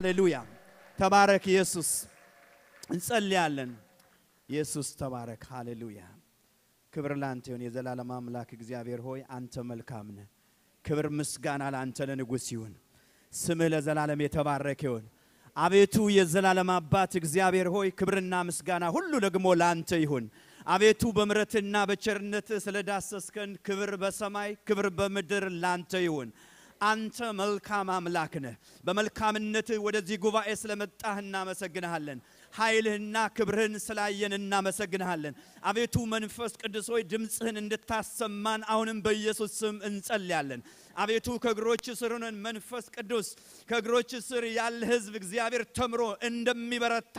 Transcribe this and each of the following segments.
ሃሌሉያ ተባረክ ኢየሱስ። እንጸልያለን። ኢየሱስ ተባረክ። ሃሌሉያ ክብር ላንተ ይሁን። የዘላለም አምላክ እግዚአብሔር ሆይ አንተ መልካም ነህ። ክብር ምስጋና ለአንተ ለንጉሥ ይሁን። ስምህ ለዘላለም የተባረከ ይሁን። አቤቱ የዘላለም አባት እግዚአብሔር ሆይ ክብርና ምስጋና ሁሉ ደግሞ ለአንተ ይሁን። አቤቱ በምረትና በቸርነትህ ስለዳሰስከን ክብር በሰማይ ክብር በምድር ላንተ ይሁን። አንተ መልካም አምላክ ነህ። በመልካምነትህ ወደዚህ ጉባኤ ስለመጣህ እናመሰግንሃለን። ኃይልህና ክብርህን ስላየን እናመሰግንሃለን። አቤቱ መንፈስ ቅዱስ ሆይ ድምፅህን እንድታሰማን አሁንም በኢየሱስ ስም እንጸልያለን። አቤቱ ከእግሮች ስር ሆነን መንፈስ ቅዱስ ከእግሮች ስር ያለ ሕዝብ እግዚአብሔር ተምሮ እንደሚበረታ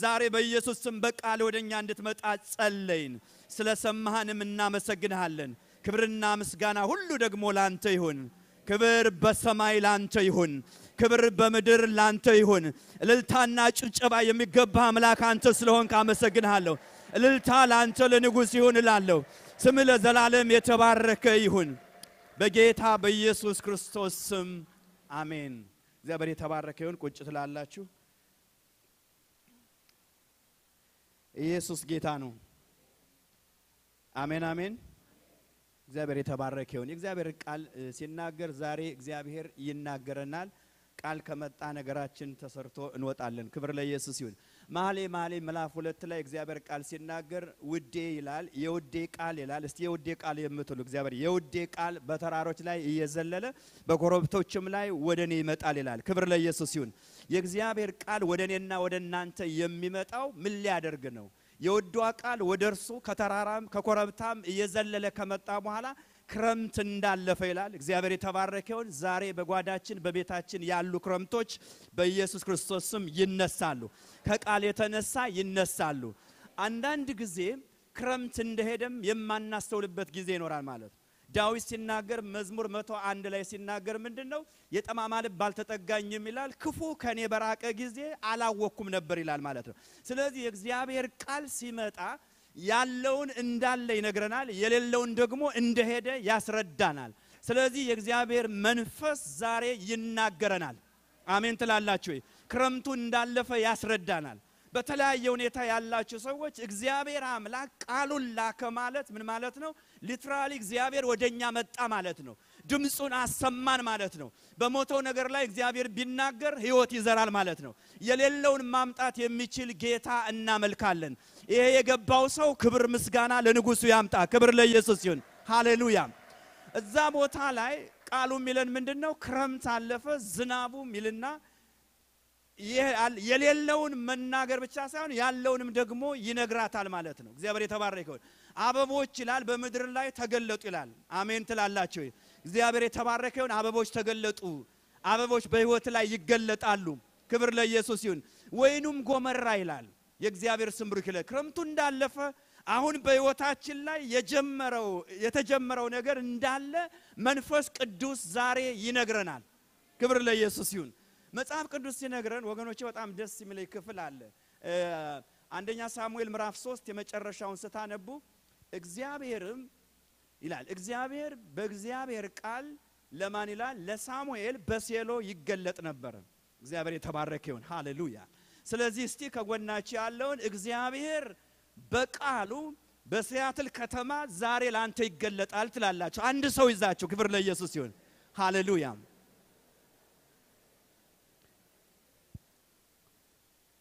ዛሬ በኢየሱስ ስም በቃል ወደኛ እንድትመጣ ጸለይን። ስለሰማህንም እናመሰግንሃለን። ክብርና ምስጋና ሁሉ ደግሞ ላንተ ይሁን። ክብር በሰማይ ላንተ ይሁን። ክብር በምድር ላንተ ይሁን። እልልታና ጭብጨባ የሚገባ አምላክ አንተ ስለሆንክ አመሰግንሃለሁ። እልልታ ላንተ ለንጉሥ ይሁን እላለሁ። ስምህ ለዘላለም የተባረከ ይሁን። በጌታ በኢየሱስ ክርስቶስ ስም አሜን። እግዚአብሔር የተባረከ ይሁን። ቁጭ ትላላችሁ። ኢየሱስ ጌታ ነው። አሜን አሜን። እግዚአብሔር የተባረከ ይሁን። የእግዚአብሔር ቃል ሲናገር ዛሬ እግዚአብሔር ይናገረናል። ቃል ከመጣ ነገራችን ተሰርቶ እንወጣለን። ክብር ለኢየሱስ ይሁን። መኃልየ መኃልይ ምዕራፍ ሁለት ላይ እግዚአብሔር ቃል ሲናገር ውዴ ይላል። የውዴ ቃል ይላል። እስቲ የውዴ ቃል የምትሉ እግዚአብሔር የውዴ ቃል በተራሮች ላይ እየዘለለ በኮረብቶችም ላይ ወደ እኔ ይመጣል ይላል። ክብር ለኢየሱስ ይሁን። የእግዚአብሔር ቃል ወደ እኔና ወደ እናንተ የሚመጣው ምን ሊያደርግ ነው? የውዷ ቃል ወደ እርሱ ከተራራም ከኮረብታም እየዘለለ ከመጣ በኋላ ክረምት እንዳለፈ ይላል። እግዚአብሔር የተባረከ ይሁን። ዛሬ በጓዳችን በቤታችን ያሉ ክረምቶች በኢየሱስ ክርስቶስ ስም ይነሳሉ። ከቃል የተነሳ ይነሳሉ። አንዳንድ ጊዜ ክረምት እንደሄደም የማናስተውልበት ጊዜ ይኖራል ማለት ዳዊት ሲናገር መዝሙር መቶ አንድ ላይ ሲናገር ምንድን ነው የጠማማ ልብ ባልተጠጋኝም ይላል፣ ክፉ ከኔ በራቀ ጊዜ አላወቅኩም ነበር ይላል ማለት ነው። ስለዚህ የእግዚአብሔር ቃል ሲመጣ ያለውን እንዳለ ይነግረናል፣ የሌለውን ደግሞ እንደሄደ ያስረዳናል። ስለዚህ የእግዚአብሔር መንፈስ ዛሬ ይናገረናል። አሜን ትላላችሁ? ክረምቱ እንዳለፈ ያስረዳናል። በተለያየ ሁኔታ ያላችሁ ሰዎች እግዚአብሔር አምላክ ቃሉን ላከ ማለት ምን ማለት ነው? ሊትራሊ እግዚአብሔር ወደኛ መጣ ማለት ነው። ድምፁን አሰማን ማለት ነው። በሞተው ነገር ላይ እግዚአብሔር ቢናገር ሕይወት ይዘራል ማለት ነው። የሌለውን ማምጣት የሚችል ጌታ እናመልካለን። ይሄ የገባው ሰው ክብር ምስጋና ለንጉሱ ያምጣ። ክብር ለኢየሱስ ይሁን። ሃሌሉያ። እዛ ቦታ ላይ ቃሉ የሚለን ምንድን ነው? ክረምት አለፈ፣ ዝናቡ ሚልና የሌለውን መናገር ብቻ ሳይሆን ያለውንም ደግሞ ይነግራታል ማለት ነው። እግዚአብሔር የተባረከ ይሁን። አበቦች ይላል በምድር ላይ ተገለጡ ይላል። አሜን ትላላችሁ። እግዚአብሔር የተባረከ ይሁን። አበቦች ተገለጡ። አበቦች በሕይወት ላይ ይገለጣሉ። ክብር ለኢየሱስ ይሁን። ወይኑም ጎመራ ይላል። የእግዚአብሔር ስም ብሩክ ይላል። ክረምቱ እንዳለፈ አሁን በሕይወታችን ላይ የጀመረው የተጀመረው ነገር እንዳለ መንፈስ ቅዱስ ዛሬ ይነግረናል። ክብር ለኢየሱስ ይሁን። መጽሐፍ ቅዱስ ሲነግረን ወገኖቼ በጣም ደስ የሚለኝ ክፍል አለ። አንደኛ ሳሙኤል ምዕራፍ ሶስት የመጨረሻውን ስታነቡ እግዚአብሔርም ይላል እግዚአብሔር በእግዚአብሔር ቃል ለማን ይላል ለሳሙኤል በሴሎ ይገለጥ ነበር። እግዚአብሔር የተባረከ ይሁን። ሃሌሉያ። ስለዚህ እስቲ ከጎናችሁ ያለውን እግዚአብሔር በቃሉ በሲያትል ከተማ ዛሬ ላንተ ይገለጣል ትላላችሁ። አንድ ሰው ይዛችሁ ክብር ለኢየሱስ ይሁን። ሃሌሉያ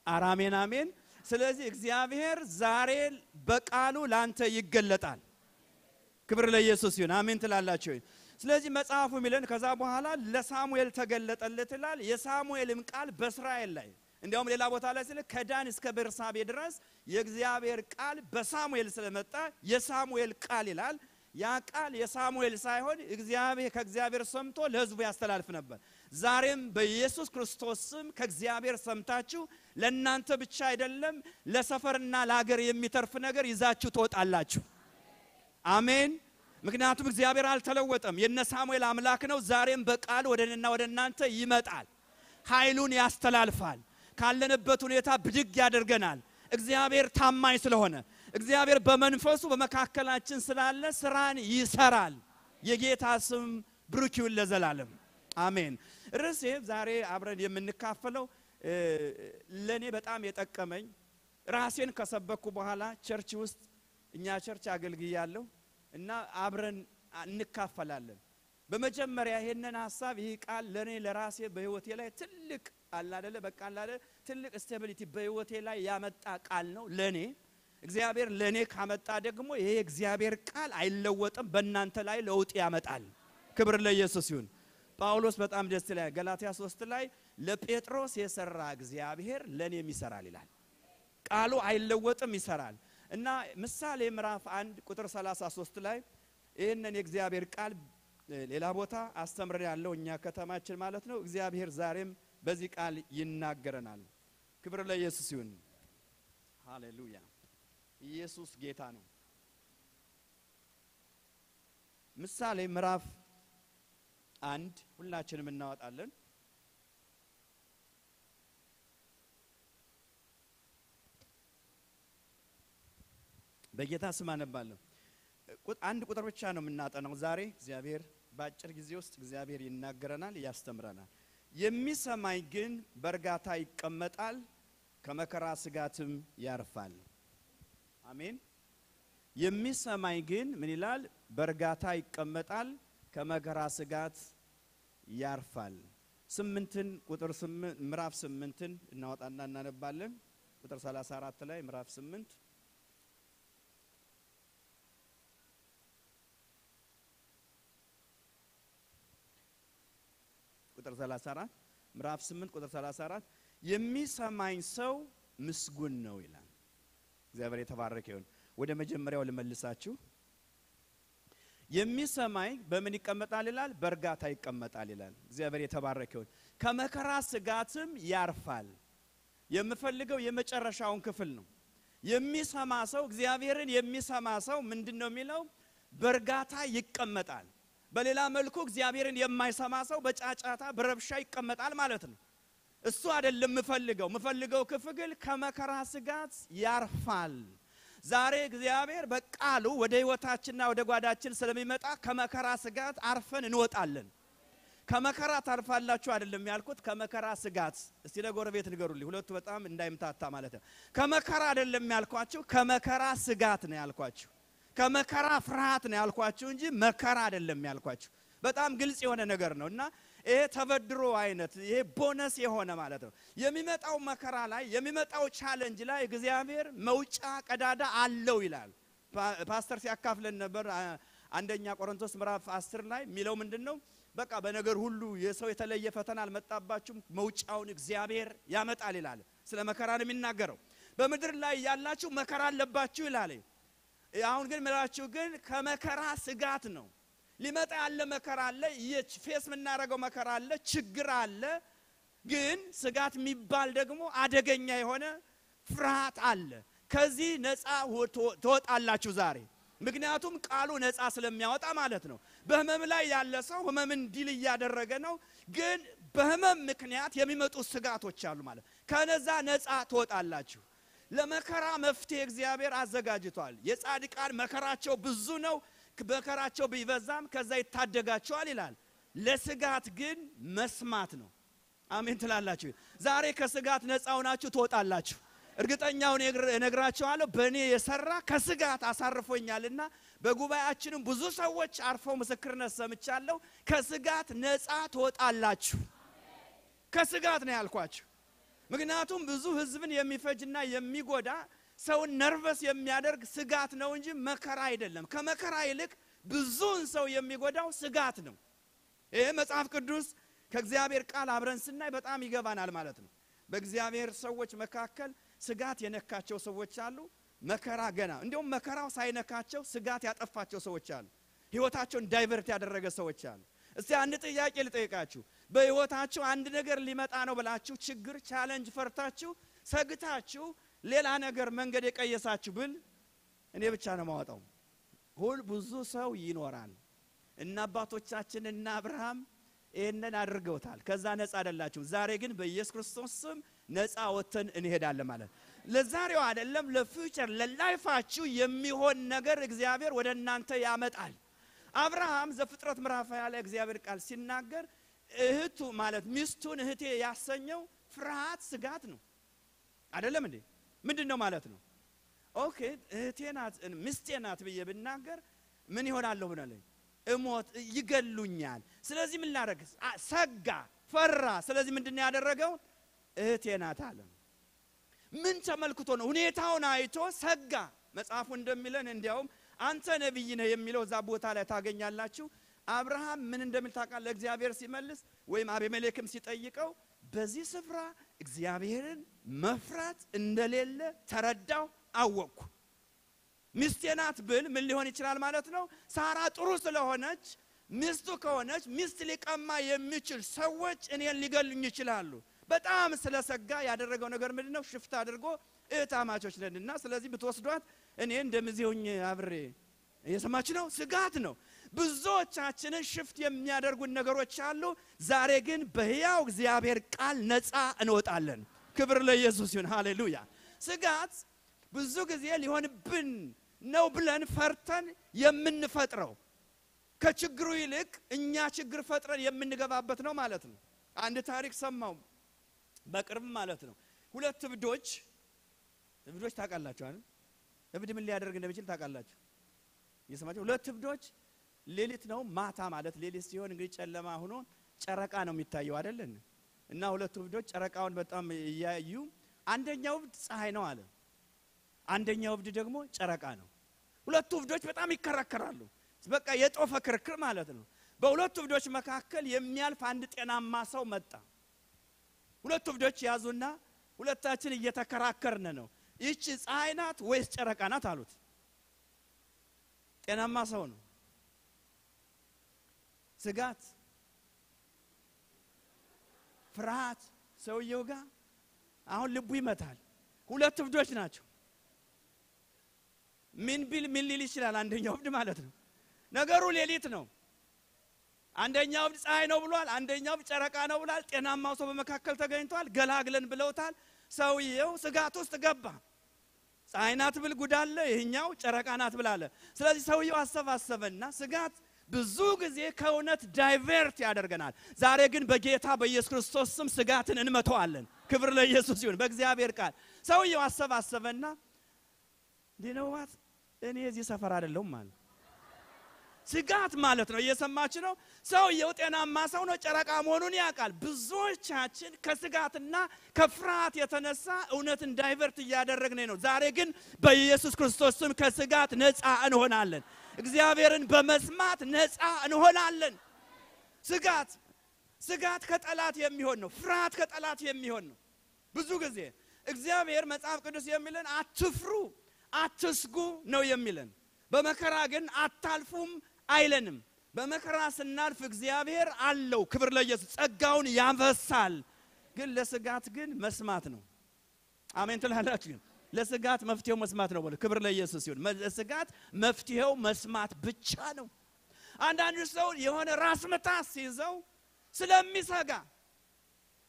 አራሜን አሜን። ስለዚህ እግዚአብሔር ዛሬ በቃሉ ላንተ ይገለጣል። ክብር ለኢየሱስ ይሁን። አሜን ትላላችሁ። ስለዚህ መጽሐፉ የሚለን ከዛ በኋላ ለሳሙኤል ተገለጠለት ይላል። የሳሙኤልም ቃል በእስራኤል ላይ እንዲያውም ሌላ ቦታ ላይ ስለ ከዳን እስከ ቤርሳቤ ድረስ የእግዚአብሔር ቃል በሳሙኤል ስለመጣ የሳሙኤል ቃል ይላል። ያ ቃል የሳሙኤል ሳይሆን እግዚአብሔር ከእግዚአብሔር ሰምቶ ለሕዝቡ ያስተላልፍ ነበር። ዛሬም በኢየሱስ ክርስቶስ ስም ከእግዚአብሔር ሰምታችሁ ለእናንተ ብቻ አይደለም ለሰፈርና ለሀገር የሚተርፍ ነገር ይዛችሁ ትወጣላችሁ። አሜን። ምክንያቱም እግዚአብሔር አልተለወጠም። የነ ሳሙኤል አምላክ ነው። ዛሬም በቃል ወደ እኔና ወደ እናንተ ይመጣል። ኃይሉን ያስተላልፋል። ካለንበት ሁኔታ ብድግ ያደርገናል። እግዚአብሔር ታማኝ ስለሆነ እግዚአብሔር በመንፈሱ በመካከላችን ስላለ ስራን ይሰራል። የጌታ ስም ብሩክ ይሁን ለዘላለም አሜን። ርዕሴ ዛሬ አብረን የምንካፈለው ለእኔ በጣም የጠቀመኝ ራሴን ከሰበኩ በኋላ church ውስጥ እኛ church አገልግያለሁ እና አብረን እንካፈላለን። በመጀመሪያ ይሄንን ሀሳብ ይህ ቃል ለእኔ ለራሴ በህይወቴ ላይ ትልቅ አላደለ በቃ አላደ ትልቅ stability በህይወቴ ላይ ያመጣ ቃል ነው ለእኔ እግዚአብሔር ለእኔ ካመጣ ደግሞ ይሄ እግዚአብሔር ቃል አይለወጥም፣ በእናንተ ላይ ለውጥ ያመጣል። ክብር ለኢየሱስ ይሁን። ጳውሎስ በጣም ደስ ይላል። ገላትያ ሶስት ላይ ለጴጥሮስ የሰራ እግዚአብሔር ለእኔም ይሰራል ይላል። ቃሉ አይለወጥም፣ ይሰራል እና ምሳሌ ምዕራፍ አንድ ቁጥር 33 ላይ ይህንን የእግዚአብሔር ቃል ሌላ ቦታ አስተምረን ያለው እኛ ከተማችን ማለት ነው። እግዚአብሔር ዛሬም በዚህ ቃል ይናገረናል። ክብር ለኢየሱስ ይሁን። ሃሌሉያ። ኢየሱስ ጌታ ነው። ምሳሌ ምዕራፍ አንድ ሁላችንም እናወጣለን። በጌታ ስም አነባለሁ። አንድ ቁጥር ብቻ ነው የምናጠናው ዛሬ። እግዚአብሔር በአጭር ጊዜ ውስጥ እግዚአብሔር ይናገረናል፣ ያስተምረናል። የሚሰማኝ ግን በእርጋታ ይቀመጣል፣ ከመከራ ስጋትም ያርፋል። አሜን። የሚሰማኝ ግን ምን ይላል? በእርጋታ ይቀመጣል፣ ከመከራ ስጋት ያርፋል። ስምንትን ቁጥር ምዕራፍ ስምንትን እናወጣና እናነባለን። ቁጥር 34 ላይ ምዕራፍ ስምንት ቁጥር 34 ምዕራፍ 8 ቁጥር 34 የሚሰማኝ ሰው ምስጉን ነው ይላል። እግዚአብሔር የተባረከ ይሁን። ወደ መጀመሪያው ልመልሳችሁ። የሚሰማኝ በምን ይቀመጣል ይላል? በእርጋታ ይቀመጣል ይላል። እግዚአብሔር የተባረከ ከመከራ ስጋትም ያርፋል። የምፈልገው የመጨረሻውን ክፍል ነው። የሚሰማ ሰው እግዚአብሔርን የሚሰማ ሰው ምንድን ነው የሚለው? በእርጋታ ይቀመጣል። በሌላ መልኩ እግዚአብሔርን የማይሰማ ሰው በጫጫታ በረብሻ ይቀመጣል ማለት ነው። እሱ አይደለም የምፈልገው። የምፈልገው ክፍል ከመከራ ስጋት ያርፋል። ዛሬ እግዚአብሔር በቃሉ ወደ ሕይወታችንና ወደ ጓዳችን ስለሚመጣ ከመከራ ስጋት አርፈን እንወጣለን። ከመከራ ታርፋላችሁ አይደለም ያልኩት፣ ከመከራ ስጋት። እስቲ ለጎረቤት ንገሩልኝ፣ ሁለቱ በጣም እንዳይምታታ ማለት ነው። ከመከራ አይደለም ያልኳችሁ፣ ከመከራ ስጋት ነው ያልኳችሁ። ከመከራ ፍርሃት ነው ያልኳችሁ እንጂ መከራ አይደለም ያልኳችሁ። በጣም ግልጽ የሆነ ነገር ነው እና ይሄ ተበድሮ አይነት ይሄ ቦነስ የሆነ ማለት ነው። የሚመጣው መከራ ላይ የሚመጣው challenge ላይ እግዚአብሔር መውጫ ቀዳዳ አለው ይላል። ፓስተር ሲያካፍለን ነበር። አንደኛ ቆሮንቶስ ምዕራፍ 10 ላይ የሚለው ምንድን ነው? በቃ በነገር ሁሉ የሰው የተለየ ፈተና አልመጣባችሁም፣ መውጫውን እግዚአብሔር ያመጣል ይላል። ስለ መከራ ነው የሚናገረው። በምድር ላይ ያላችሁ መከራ አለባችሁ ይላል። አሁን ግን ምላችሁ ግን ከመከራ ስጋት ነው ሊመጣ ያለ መከራ አለ። ፌስ የምናደርገው መከራ አለ፣ ችግር አለ። ግን ስጋት የሚባል ደግሞ አደገኛ የሆነ ፍርሃት አለ። ከዚህ ነፃ ትወጣላችሁ ዛሬ። ምክንያቱም ቃሉ ነፃ ስለሚያወጣ ማለት ነው። በህመም ላይ ያለ ሰው ህመምን ድል እያደረገ ነው። ግን በህመም ምክንያት የሚመጡ ስጋቶች አሉ ማለት ከነዛ ነፃ ትወጣላችሁ። ለመከራ መፍትሄ እግዚአብሔር አዘጋጅቷል። የጻድቃን መከራቸው ብዙ ነው መከራቸው ቢበዛም ከዛ ይታደጋቸዋል ይላል። ለስጋት ግን መስማት ነው። አሜን ትላላችሁ። ዛሬ ከስጋት ነፃ ሆናችሁ ትወጣላችሁ። እርግጠኛውን እነግራችኋለሁ። በእኔ የሰራ ከስጋት አሳርፎኛልና በጉባኤያችንም ብዙ ሰዎች አርፈው ምስክርነት ሰምቻለሁ። ከስጋት ነፃ ትወጣላችሁ። ከስጋት ነው ያልኳችሁ። ምክንያቱም ብዙ ህዝብን የሚፈጅና የሚጎዳ ሰውን ነርቨስ የሚያደርግ ስጋት ነው እንጂ መከራ አይደለም። ከመከራ ይልቅ ብዙውን ሰው የሚጎዳው ስጋት ነው። ይህ መጽሐፍ ቅዱስ ከእግዚአብሔር ቃል አብረን ስናይ በጣም ይገባናል ማለት ነው። በእግዚአብሔር ሰዎች መካከል ስጋት የነካቸው ሰዎች አሉ። መከራ ገና እንዲሁም መከራው ሳይነካቸው ስጋት ያጠፋቸው ሰዎች አሉ። ህይወታቸውን divert ያደረገ ሰዎች አሉ። እስቲ አንድ ጥያቄ ልጠይቃችሁ። በህይወታችሁ አንድ ነገር ሊመጣ ነው ብላችሁ ችግር፣ challenge ፈርታችሁ ሰግታችሁ ሌላ ነገር መንገድ የቀየሳችሁ ብል እኔ ብቻ ነው ማወጣው። ሁል ብዙ ሰው ይኖራል። እና አባቶቻችን እና አብርሃም ይህንን አድርገውታል። ከዛ ነፃ አይደላችሁ። ዛሬ ግን በኢየሱስ ክርስቶስ ስም ነፃ ወጥተን እንሄዳለን ማለት ለዛሬው አይደለም፣ ለ future ለ life አችሁ የሚሆን ነገር እግዚአብሔር ወደ እናንተ ያመጣል። አብርሃም ዘፍጥረት ምዕራፍ ላይ እግዚአብሔር ቃል ሲናገር እህቱ ማለት ሚስቱን እህቴ ያሰኘው ፍርሃት ስጋት ነው አይደለም እንዴ? ምንድን ነው ማለት ነው? okay እህቴ ናት ብዬ ብናገር ምን ይሆናለሁ ብላለኝ እሞት ይገሉኛል። ስለዚህ ምን ላደረግ ሰጋ፣ ፈራ። ስለዚህ ምንድን ነው ያደረገው? እህቴ አለ። ምን ተመልክቶ ነው? ሁኔታውን አይቶ ሰጋ። መጽሐፉ እንደሚለን እንዲያውም አንተ ነቢይ ነህ የሚለው እዛ ቦታ ላይ ታገኛላችሁ። አብርሃም ምን እንደሚል ታውቃለህ? ለእግዚአብሔር ሲመልስ ወይም አቤሜሌክም ሲጠይቀው በዚህ ስፍራ እግዚአብሔርን መፍራት እንደሌለ ተረዳው፣ አወቅኩ። ሚስቴ ናት ብል ምን ሊሆን ይችላል ማለት ነው? ሳራ ጥሩ ስለሆነች ሚስቱ ከሆነች ሚስት ሊቀማ የሚችል ሰዎች እኔን ሊገሉኝ ይችላሉ። በጣም ስለሰጋ ያደረገው ነገር ምንድን ነው? shift አድርጎ እህታማቾች ነንና፣ ስለዚህ ብትወስዷት እኔ እንደምዚሁኝ አብሬ እየሰማችሁ ነው። ስጋት ነው። ብዙዎቻችንን ሽፍት የሚያደርጉን ነገሮች አሉ። ዛሬ ግን በሕያው እግዚአብሔር ቃል ነፃ እንወጣለን። ክብር ለኢየሱስ ይሁን። ሃሌሉያ። ስጋት ብዙ ጊዜ ሊሆንብን ነው ብለን ፈርተን የምንፈጥረው ከችግሩ ይልቅ እኛ ችግር ፈጥረን የምንገባበት ነው ማለት ነው። አንድ ታሪክ ሰማው በቅርብ ማለት ነው። ሁለት እብዶች እብዶች ታውቃላችሁ አይደል? እብድ ምን ሊያደርግ እንደሚችል ታውቃላችሁ? እየሰማችሁ ሁለት እብዶች ሌሊት ነው ማታ ማለት ሌሊት ሲሆን እንግዲህ ጨለማ ሆኖ ጨረቃ ነው የሚታየው አይደለን? እና ሁለቱ እብዶች ጨረቃውን በጣም እያዩ አንደኛው እብድ ፀሐይ ነው አለ፣ አንደኛው እብድ ደግሞ ጨረቃ ነው። ሁለቱ እብዶች በጣም ይከራከራሉ። በቃ የጦፈ ክርክር ማለት ነው። በሁለቱ እብዶች መካከል የሚያልፍ አንድ ጤናማ ሰው መጣ። ሁለቱ እብዶች ያዙና ሁለታችን እየተከራከርን ነው፣ ይህች ፀሐይ ናት ወይስ ጨረቃ ናት አሉት። ጤናማ ሰው ነው። ስጋት፣ ፍርሃት ሰውየው ጋር አሁን ልቡ ይመታል። ሁለት እብዶች ናቸው። ምን ቢል ምን ሊል ይችላል? አንደኛው እብድ ማለት ነው። ነገሩ ሌሊት ነው። አንደኛው እብድ ፀሐይ ነው ብሏል። አንደኛው ጨረቃ ነው ብሏል። ጤናማው ሰው በመካከል ተገኝቷል። ገላግለን ብለውታል። ሰውየው ስጋት ውስጥ ገባ። ፀሐይ ናት ብል ጉዳለ፣ ይህኛው ጨረቃ ናት ብላለ። ስለዚህ ሰውየው አሰባሰበና ስጋት ብዙ ጊዜ ከእውነት divert ያደርገናል። ዛሬ ግን በጌታ በኢየሱስ ክርስቶስ ስም ስጋትን እንመተዋለን። ክብር ለኢየሱስ ይሁን። በእግዚአብሔር ቃል ሰውየው አሰባሰበና ዲነዋት እኔ የዚህ ሰፈር አይደለሁም ማለት ስጋት ማለት ነው። እየሰማች ነው። ሰውየው ጤናማ ሰው ነው። ጨረቃ መሆኑን ያውቃል። ብዙዎቻችን ከስጋትና ከፍርሃት የተነሳ እውነትን divert እያደረግን ነው። ዛሬ ግን በኢየሱስ ክርስቶስ ስም ከስጋት ነፃ እንሆናለን። እግዚአብሔርን በመስማት ነፃ እንሆናለን። ስጋት ስጋት ከጠላት የሚሆን ነው። ፍርሃት ከጠላት የሚሆን ነው። ብዙ ጊዜ እግዚአብሔር መጽሐፍ ቅዱስ የሚለን አትፍሩ፣ አትስጉ ነው የሚለን። በመከራ ግን አታልፉም አይለንም። በመከራ ስናልፍ እግዚአብሔር አለው። ክብር ለኢየሱስ ጸጋውን ያፈሳል። ግን ለስጋት ግን መስማት ነው። አሜን ትላላችሁ። ለስጋት መፍትሄው መስማት ነው። ክብር ለኢየሱስ ይሁን። ለስጋት መፍትሄው መስማት ብቻ ነው። አንዳንድ ሰው የሆነ ራስ ምታት ሲይዘው ስለሚሰጋ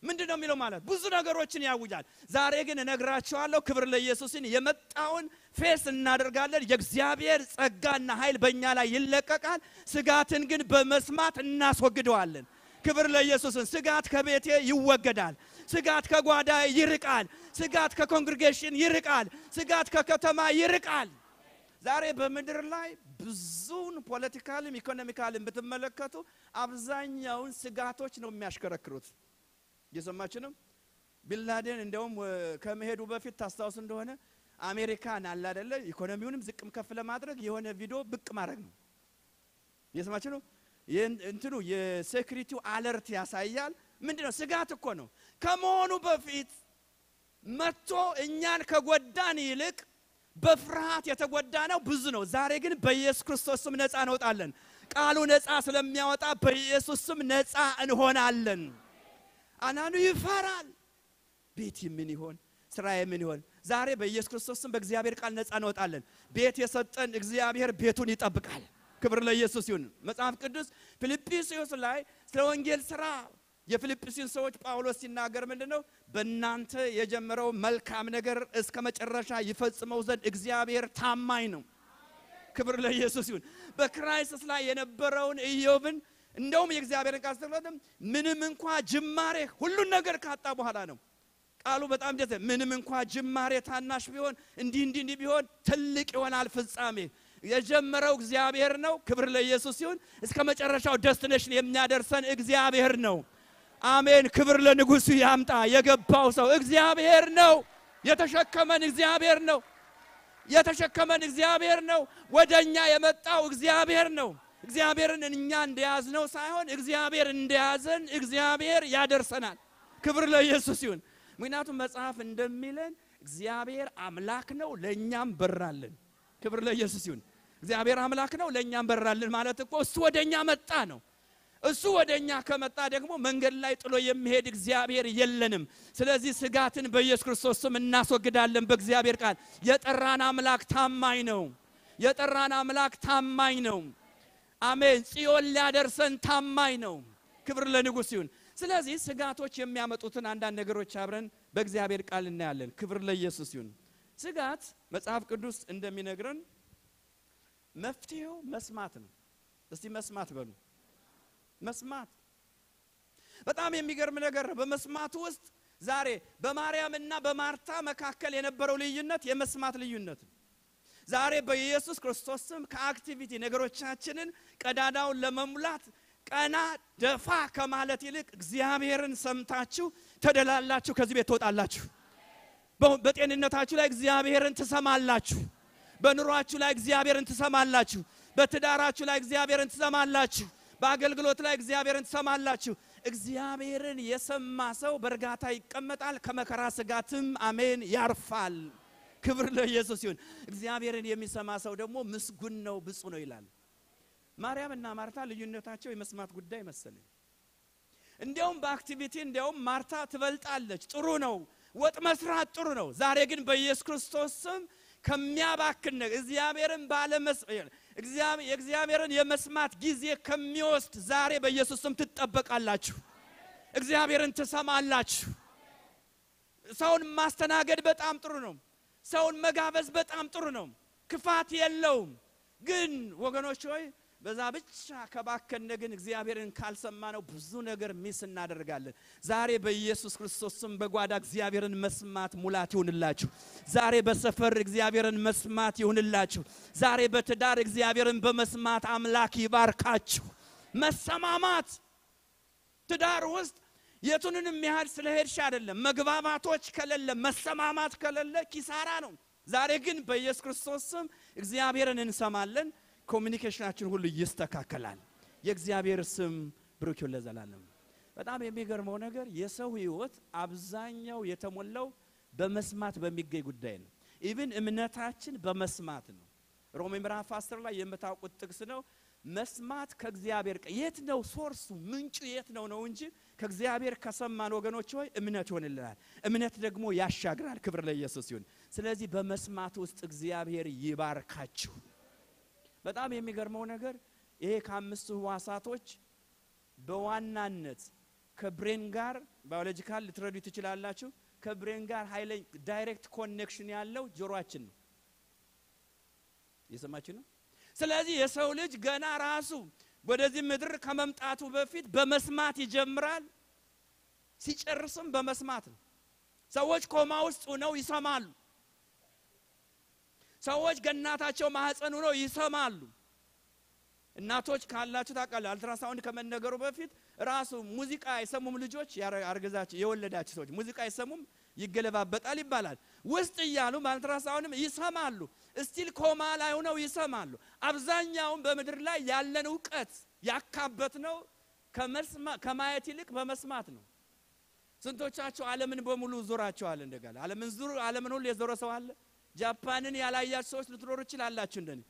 ምንድን ነው የሚለው ማለት ብዙ ነገሮችን ያውጃል። ዛሬ ግን እነግራቸዋለሁ። ክብር ለኢየሱስ ይሁን የመጣውን face እናደርጋለን። የእግዚአብሔር ጸጋና ኃይል በእኛ ላይ ይለቀቃል። ስጋትን ግን በመስማት እናስወግደዋለን። ክብር ለኢየሱስ ይሁን። ስጋት ከቤቴ ይወገዳል። ስጋት ከጓዳ ይርቃል። ስጋት ከ congregation ይርቃል። ስጋት ከከተማ ይርቃል። ዛሬ በምድር ላይ ብዙውን ፖለቲካልም ኢኮኖሚካልም ብትመለከቱ አብዛኛውን ስጋቶች ነው የሚያሽከረክሩት። እየሰማች ነው። ቢንላደን እንደውም ከመሄዱ በፊት ታስታውስ እንደሆነ አሜሪካን አለ አይደለ ኢኮኖሚውንም ዝቅም ከፍ ለማድረግ የሆነ ቪዲዮ ብቅ ማድረግ ነው። እየሰማች ነው። እንትኑ የሴኩሪቲው አለርት ያሳያል። ምንድን ነው? ስጋት እኮ ነው። ከመሆኑ በፊት መጥቶ እኛን ከጎዳን ይልቅ በፍርሃት የተጎዳ ነው ብዙ ነው። ዛሬ ግን በኢየሱስ ክርስቶስ ስም ነፃ እንወጣለን። ቃሉ ነፃ ስለሚያወጣ በኢየሱስ ስም ነፃ እንሆናለን። አናኑ ይፈራል። ቤት ምን ይሆን? ስራዬ ምን ይሆን? ዛሬ በኢየሱስ ክርስቶስ ስም በእግዚአብሔር ቃል ነፃ እንወጣለን። ቤት የሰጠን እግዚአብሔር ቤቱን ይጠብቃል። ክብር ለኢየሱስ ይሁን። መጽሐፍ ቅዱስ ፊልጵስዩስ ላይ ስለ ወንጌል ስራ የፊልጵስዩስ ሰዎች ጳውሎስ ሲናገር ምንድን ነው? በእናንተ የጀመረው መልካም ነገር እስከ መጨረሻ ይፈጽመው ዘንድ እግዚአብሔር ታማኝ ነው። ክብር ለኢየሱስ ይሁን። በክራይስስ ላይ የነበረውን ኢዮብን እንደውም የእግዚአብሔርን ቃል ስትለም ምንም እንኳ ጅማሬ ሁሉን ነገር ካጣ በኋላ ነው ቃሉ በጣም ደስ ምንም እንኳ ጅማሬ ታናሽ ቢሆን እንዲህ እንዲህ እንዲህ ቢሆን ትልቅ ይሆናል ፍጻሜ። የጀመረው እግዚአብሔር ነው። ክብር ለኢየሱስ ሲሆን እስከ መጨረሻው ደስቲኔሽን የሚያደርሰን እግዚአብሔር ነው። አሜን። ክብር ለንጉሱ ያምጣ። የገባው ሰው እግዚአብሔር ነው። የተሸከመን እግዚአብሔር ነው። የተሸከመን እግዚአብሔር ነው። ወደኛ የመጣው እግዚአብሔር ነው። እግዚአብሔርን እኛ እንደያዝነው ሳይሆን እግዚአብሔር እንደያዘን እግዚአብሔር ያደርሰናል። ክብር ለኢየሱስ ይሁን። ምክንያቱም መጽሐፍ እንደሚለን እግዚአብሔር አምላክ ነው፣ ለእኛም በራልን። ክብር ለኢየሱስ ይሁን። እግዚአብሔር አምላክ ነው፣ ለእኛም በራልን ማለት እኮ እሱ ወደ እኛ መጣ ነው። እሱ ወደ እኛ ከመጣ ደግሞ መንገድ ላይ ጥሎ የሚሄድ እግዚአብሔር የለንም። ስለዚህ ስጋትን በኢየሱስ ክርስቶስ ስም እናስወግዳለን። በእግዚአብሔር ቃል የጠራን አምላክ ታማኝ ነው። የጠራን አምላክ ታማኝ ነው። አሜን። ጽዮን ሊያደርሰን ታማኝ ነው። ክብር ለንጉሥ ይሁን። ስለዚህ ስጋቶች የሚያመጡትን አንዳንድ ነገሮች አብረን በእግዚአብሔር ቃል እናያለን። ክብር ለኢየሱስ ይሁን። ስጋት መጽሐፍ ቅዱስ እንደሚነግረን መፍትሄው መስማት ነው። እስቲ መስማት በሉ። መስማት በጣም የሚገርም ነገር ነው። በመስማቱ ውስጥ ዛሬ በማርያም እና በማርታ መካከል የነበረው ልዩነት የመስማት ልዩነት ነው። ዛሬ በኢየሱስ ክርስቶስ ስም ከአክቲቪቲ ነገሮቻችንን ቀዳዳውን ለመሙላት ቀና ደፋ ከማለት ይልቅ እግዚአብሔርን ሰምታችሁ ተደላላችሁ ከዚህ ቤት ትወጣላችሁ። በጤንነታችሁ ላይ እግዚአብሔርን ትሰማላችሁ። በኑሯችሁ ላይ እግዚአብሔርን ትሰማላችሁ። በትዳራችሁ ላይ እግዚአብሔርን ትሰማላችሁ። በአገልግሎት ላይ እግዚአብሔርን ትሰማላችሁ። እግዚአብሔርን የሰማ ሰው በእርጋታ ይቀመጣል፣ ከመከራ ስጋትም አሜን ያርፋል። ክብር ለኢየሱስ ይሁን። እግዚአብሔርን የሚሰማ ሰው ደግሞ ምስጉን ነው፣ ብፁዕ ነው ይላል። ማርያም እና ማርታ ልዩነታቸው የመስማት ጉዳይ መሰለኝ። እንዲያውም በአክቲቪቲ እንዲያውም ማርታ ትበልጣለች። ጥሩ ነው፣ ወጥ መስራት ጥሩ ነው። ዛሬ ግን በኢየሱስ ክርስቶስ ስም ከሚያባክን ነገር እግዚአብሔርን ባለመስ የእግዚአብሔርን የመስማት ጊዜ ከሚወስድ ዛሬ በኢየሱስ ስም ትጠበቃላችሁ። እግዚአብሔርን ትሰማላችሁ። ሰውን ማስተናገድ በጣም ጥሩ ነው። ሰውን መጋበዝ በጣም ጥሩ ነው። ክፋት የለውም። ግን ወገኖች ሆይ በዛ ብቻ ከባከነ ግን እግዚአብሔርን ካልሰማ ነው ብዙ ነገር ሚስ እናደርጋለን። ዛሬ በኢየሱስ ክርስቶስ ስም በጓዳ እግዚአብሔርን መስማት ሙላት ይሁንላችሁ። ዛሬ በሰፈር እግዚአብሔርን መስማት ይሁንላችሁ። ዛሬ በትዳር እግዚአብሔርን በመስማት አምላክ ይባርካችሁ። መሰማማት ትዳር ውስጥ የቱንንም ያህል ስለ ሄድሽ አይደለም። መግባባቶች ከሌለ መሰማማት ከሌለ ኪሳራ ነው። ዛሬ ግን በኢየሱስ ክርስቶስ ስም እግዚአብሔርን እንሰማለን። communication አችን ሁሉ ይስተካከላል። የእግዚአብሔር ስም ብሩክ ለዘላለም። በጣም የሚገርመው ነገር የሰው ሕይወት አብዛኛው የተሞላው በመስማት በሚገኝ ጉዳይ ነው። even እምነታችን በመስማት ነው። ሮሜ ምዕራፍ 10 ላይ የምታውቁት ጥቅስ ነው። መስማት ከእግዚአብሔር የት ነው source ኡ ምንጩ የት ነው ነው እንጂ ከእግዚአብሔር ከሰማን ወገኖች ሆይ እምነት ይሆንልናል። እምነት ደግሞ ያሻግራል። ክብር ለኢየሱስ ይሁን። ስለዚህ በመስማት ውስጥ እግዚአብሔር ይባርካችሁ። በጣም የሚገርመው ነገር ይሄ ከአምስቱ ህዋሳቶች በዋናነት ከ brain ጋር biological ልትረዱ ትችላላችሁ። ከ brain ጋር highly direct connection ያለው ጆሮአችን ነው። እየሰማችሁ ነው። ስለዚህ የሰው ልጅ ገና ራሱ ወደዚህ ምድር ከመምጣቱ በፊት በመስማት ይጀምራል፣ ሲጨርስም በመስማት ነው። ሰዎች ኮማ ውስጥ ሆነው ይሰማሉ። ሰዎች ከእናታቸው ማህፀን ሆነው ይሰማሉ። እናቶች ካላችሁ ታውቃለህ፣ አልትራሳውንድ ከመነገሩ በፊት ራሱ ሙዚቃ አይሰሙም ልጆች አርግዛችሁ የወለዳችሁ ሰዎች ሙዚቃ አይሰሙም፣ ይገለባበጣል ይባላል። ውስጥ እያሉ በአልትራሳውንድም ይሰማሉ። still coma ላይ ሆነው ይሰማሉ። አብዛኛውን በምድር ላይ ያለን እውቀት ያካበት ነው ከማየት ይልቅ በመስማት ነው። ስንቶቻችሁ ዓለምን በሙሉ ዞራችኋል? እንደጋለ ዓለምን ዙሩ ዓለምን ሁሉ የዞረ ሰው አለ? ጃፓንን ያላያችሁ ሰዎች ልትኖሩ ይችላላችሁ። እንደኔ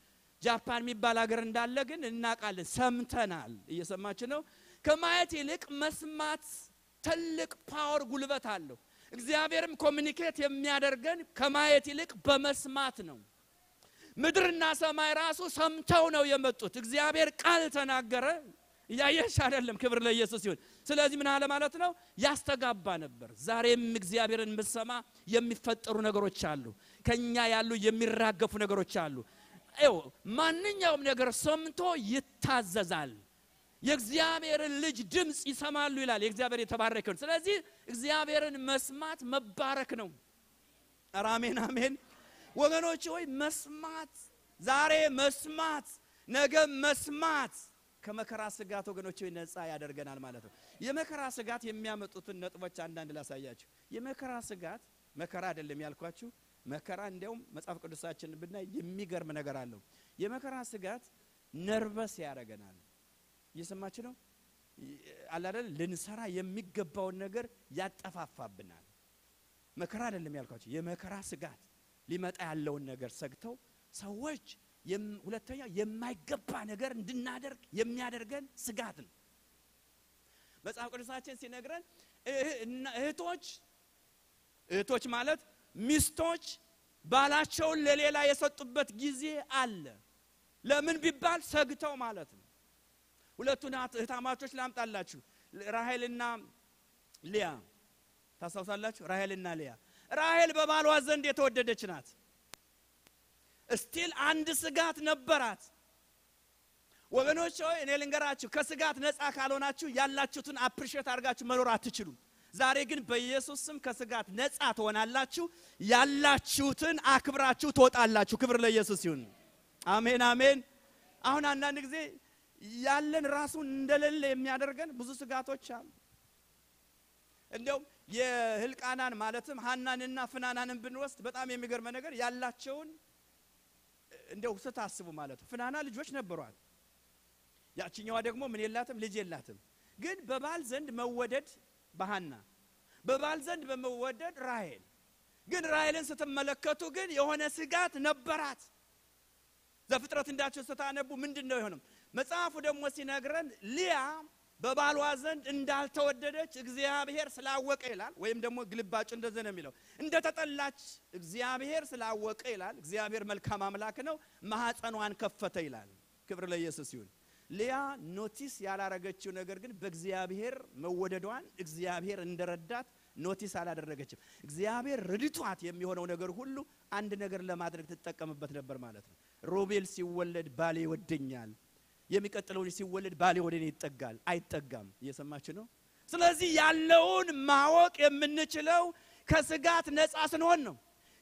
ጃፓን የሚባል ሀገር እንዳለ ግን እናውቃለን፣ ሰምተናል። እየሰማችሁ ነው። ከማየት ይልቅ መስማት ትልቅ power ጉልበት አለው። እግዚአብሔርም communicate የሚያደርገን ከማየት ይልቅ በመስማት ነው። ምድርና ሰማይ ራሱ ሰምተው ነው የመጡት። እግዚአብሔር ቃል ተናገረ፣ እያየሽ አይደለም። ክብር ለኢየሱስ ይሁን። ስለዚህ ምን አለ ማለት ነው? ያስተጋባ ነበር። ዛሬም እግዚአብሔርን የምትሰማ የሚፈጠሩ ነገሮች አሉ። ከኛ ያሉ የሚራገፉ ነገሮች አሉ። ይኸው ማንኛውም ነገር ሰምቶ ይታዘዛል። የእግዚአብሔርን ልጅ ድምፅ ይሰማሉ ይላል። የእግዚአብሔር የተባረከውን። ስለዚህ እግዚአብሔርን መስማት መባረክ ነው። አሜን አሜን። ወገኖች ሆይ መስማት፣ ዛሬ መስማት፣ ነገ መስማት ከመከራ ስጋት ወገኖች ነፃ ያደርገናል ማለት ነው። የመከራ ስጋት የሚያመጡትን ነጥቦች አንዳንድ ላሳያችሁ። የመከራ ስጋት መከራ አይደለም ያልኳችሁ መከራ እንዲያውም መጽሐፍ ቅዱሳችን ብናይ የሚገርም ነገር አለው። የመከራ ስጋት ነርቨስ ያደርገናል። እየሰማች ነው አላደል ልንሰራ የሚገባውን ነገር ያጠፋፋብናል። መከራ አይደለም ያልኳቸው የመከራ ስጋት ሊመጣ ያለውን ነገር ሰግተው ሰዎች ሁለተኛ የማይገባ ነገር እንድናደርግ የሚያደርገን ስጋት ነው። መጽሐፍ ቅዱሳችን ሲነግረን እህቶች እህቶች ማለት ሚስቶች ባላቸውን ለሌላ የሰጡበት ጊዜ አለ። ለምን ቢባል ሰግተው ማለት ነው። ሁለቱን እህታማቾች ላምጣላችሁ። ራሄልና ሊያ ታስታውሳላችሁ? ራሄልና ሊያ። ራሄል በባሏ ዘንድ የተወደደች ናት። still አንድ ስጋት ነበራት። ወገኖች ሆይ እኔ ልንገራችሁ፣ ከስጋት ነፃ ካልሆናችሁ ያላችሁትን appreciate አድርጋችሁ መኖር አትችሉም። ዛሬ ግን በኢየሱስ ስም ከስጋት ነፃ ትሆናላችሁ። ያላችሁትን አክብራችሁ ትወጣላችሁ። ክብር ለኢየሱስ ይሁን። አሜን አሜን። አሁን አንዳንድ ጊዜ ያለን ራሱን እንደሌለ የሚያደርገን ብዙ ስጋቶች አሉ። እንዲያውም የህልቃናን ማለትም ሀናንና ፍናናንን ብንወስድ በጣም የሚገርመ ነገር ያላቸውን እንዲያው ስታስቡ ማለት ነው። ፍናና ልጆች ነበሯት። ያችኛዋ ደግሞ ምን የላትም ልጅ የላትም። ግን በባል ዘንድ መወደድ በሀና በባል ዘንድ በመወደድ ራሄል ግን ራሄልን ስትመለከቱ ግን የሆነ ስጋት ነበራት። ዘፍጥረት እንዳችሁ ስታነቡ ምንድን ነው የሆነው? መጽሐፉ ደግሞ ሲነግረን ሊያ በባሏ ዘንድ እንዳልተወደደች እግዚአብሔር ስላወቀ ይላል። ወይም ደግሞ ግልባጩ እንደዚህ ነው የሚለው እንደተጠላች እግዚአብሔር ስላወቀ ይላል። እግዚአብሔር መልካም አምላክ ነው፣ ማኅፀኗን ከፈተ ይላል። ክብር ለኢየሱስ ይሁን። ሊያ ኖቲስ ያላረገችው ነገር ግን በእግዚአብሔር መወደዷን እግዚአብሔር እንደረዳት notice አላደረገችም። እግዚአብሔር ረድቷት የሚሆነው ነገር ሁሉ አንድ ነገር ለማድረግ ትጠቀምበት ነበር ማለት ነው። ሮቤል ሲወለድ ባሌ ይወደኛል፣ የሚቀጥለው ሲወለድ ባሌ ወደ እኔ ይጠጋል፣ አይጠጋም። እየሰማችሁ ነው። ስለዚህ ያለውን ማወቅ የምንችለው ከስጋት ነፃ ስንሆን ነው።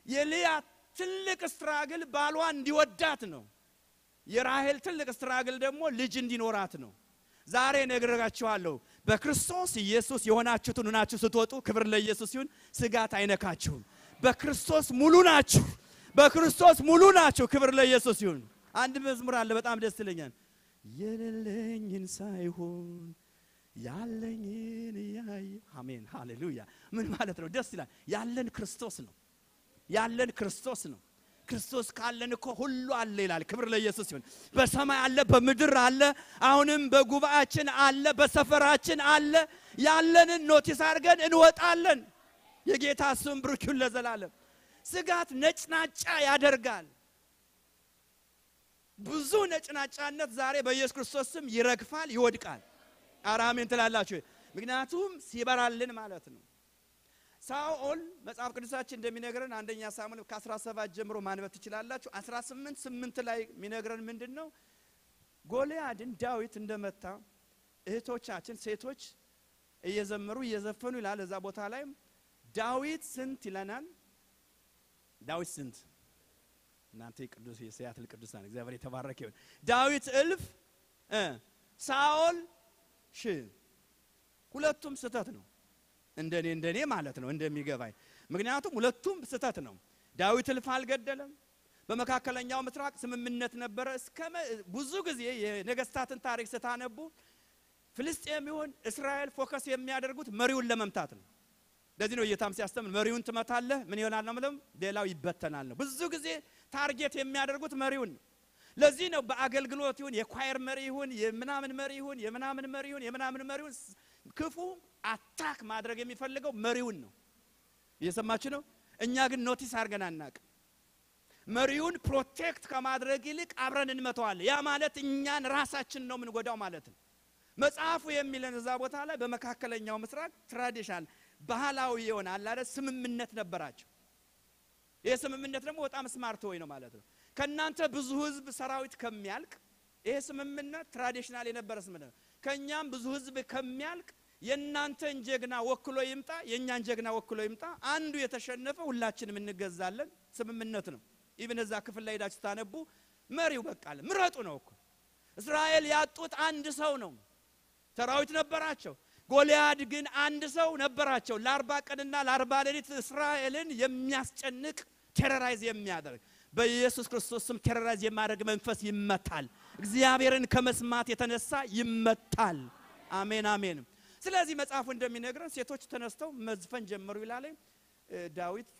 የሊያ ትልቅ struggle ባሏ እንዲወዳት ነው። የራሄል ትልቅ struggle ደግሞ ልጅ እንዲኖራት ነው። ዛሬ ነግራችኋለሁ፣ በክርስቶስ ኢየሱስ የሆናችሁትን ሆናችሁ ስትወጡ፣ ክብር ለኢየሱስ ይሁን፣ ስጋት አይነካችሁም። በክርስቶስ ሙሉ ናችሁ። በክርስቶስ ሙሉ ናችሁ። ክብር ለኢየሱስ ይሁን። አንድ መዝሙር አለ፣ በጣም ደስ ይለኛል። የሌለኝን ሳይሆን ያለኝን እያየ አሜን፣ ሃሌሉያ። ምን ማለት ነው? ደስ ይላል። ያለን ክርስቶስ ነው። ያለን ክርስቶስ ነው። ክርስቶስ ካለን እኮ ሁሉ አለ ይላል። ክብር ለኢየሱስ ይሁን። በሰማይ አለ፣ በምድር አለ፣ አሁንም በጉባኤያችን አለ፣ በሰፈራችን አለ። ያለንን ኖቲስ አድርገን እንወጣለን። የጌታ ስም ይሁን ለዘላለም። ስጋት ነጭናጫ ያደርጋል። ብዙ ነጭናጫነት ዛሬ በኢየሱስ ክርስቶስ ስም ይረግፋል፣ ይወድቃል። ኧረ አሜን ትላላችሁ? ምክንያቱም ሲበራልን ማለት ነው። ሳኦል መጽሐፍ ቅዱሳችን እንደሚነግረን አንደኛ ሳሙኤል ከ17 ጀምሮ ማንበብ ትችላላችሁ። 18 8 ላይ የሚነግረን ምንድን ነው? ጎልያድን ዳዊት እንደመታ እህቶቻችን ሴቶች እየዘመሩ እየዘፈኑ ይላል። እዛ ቦታ ላይ ዳዊት ስንት ይለናል? ዳዊት ስንት? እናንተ ቅዱስ የሲያትል ቅዱሳን እግዚአብሔር የተባረከ ይሁን። ዳዊት እልፍ ሳኦል ሺህ። ሁለቱም ስህተት ነው እንደኔ እንደኔ ማለት ነው እንደሚገባኝ። ምክንያቱም ሁለቱም ስህተት ነው። ዳዊት እልፍ አልገደለም። በመካከለኛው ምስራቅ ስምምነት ነበረ። እስከ ብዙ ጊዜ የነገስታትን ታሪክ ስታነቡ ፍልስጤም ይሁን እስራኤል focus የሚያደርጉት መሪውን ለመምታት ነው። ለዚህ ነው ጌታም ሲያስተምር መሪውን ትመታለህ፣ ምን ይሆናል ነው ሌላው ይበተናል ነው። ብዙ ጊዜ target የሚያደርጉት መሪውን ነው። ለዚህ ነው በአገልግሎት ይሁን የ choir መሪ ይሁን የምናምን መሪ ይሁን የምናምን መሪ ይሁን የምናምን መሪውን ክፉ attack ማድረግ የሚፈልገው መሪውን ነው። እየሰማችሁ ነው። እኛ ግን notice አድርገን አናቅም። መሪውን protect ከማድረግ ይልቅ አብረን እንመታዋለን። ያ ማለት እኛን ራሳችን ነው የምንጎዳው ማለት ነው። መጽሐፉ የሚለን እዛ ቦታ ላይ በመካከለኛው ምስራቅ traditional ባህላዊ የሆነ አላደ ስምምነት ነበራቸው። ይህ ስምምነት ደግሞ በጣም smart way ነው ማለት ነው። ከእናንተ ብዙ ህዝብ ሰራዊት ከሚያልቅ ይሄ ስምምነት traditional የነበረ ስምምነት ከእኛም ብዙ ሕዝብ ከሚያልቅ የእናንተን ጀግና ወክሎ ይምጣ፣ የእኛን ጀግና ወክሎ ይምጣ። አንዱ የተሸነፈ ሁላችንም እንገዛለን። ስምምነት ነው። even እዛ ክፍል ላይ ሄዳችሁ ታነቡ መሪው በቃለ ምረጡ ነው እኮ። እስራኤል ያጡት አንድ ሰው ነው። ሰራዊት ነበራቸው። ጎልያድ ግን አንድ ሰው ነበራቸው። ለአርባ ቀንና ለአርባ ሌሊት እስራኤልን የሚያስጨንቅ terrorize የሚያደርግ በኢየሱስ ክርስቶስ ስም terrorize የማድረግ መንፈስ ይመታል። እግዚአብሔርን ከመስማት የተነሳ ይመታል። አሜን አሜን። ስለዚህ መጽሐፉ እንደሚነግረን ሴቶች ተነስተው መዝፈን ጀመሩ ይላል። ዳዊት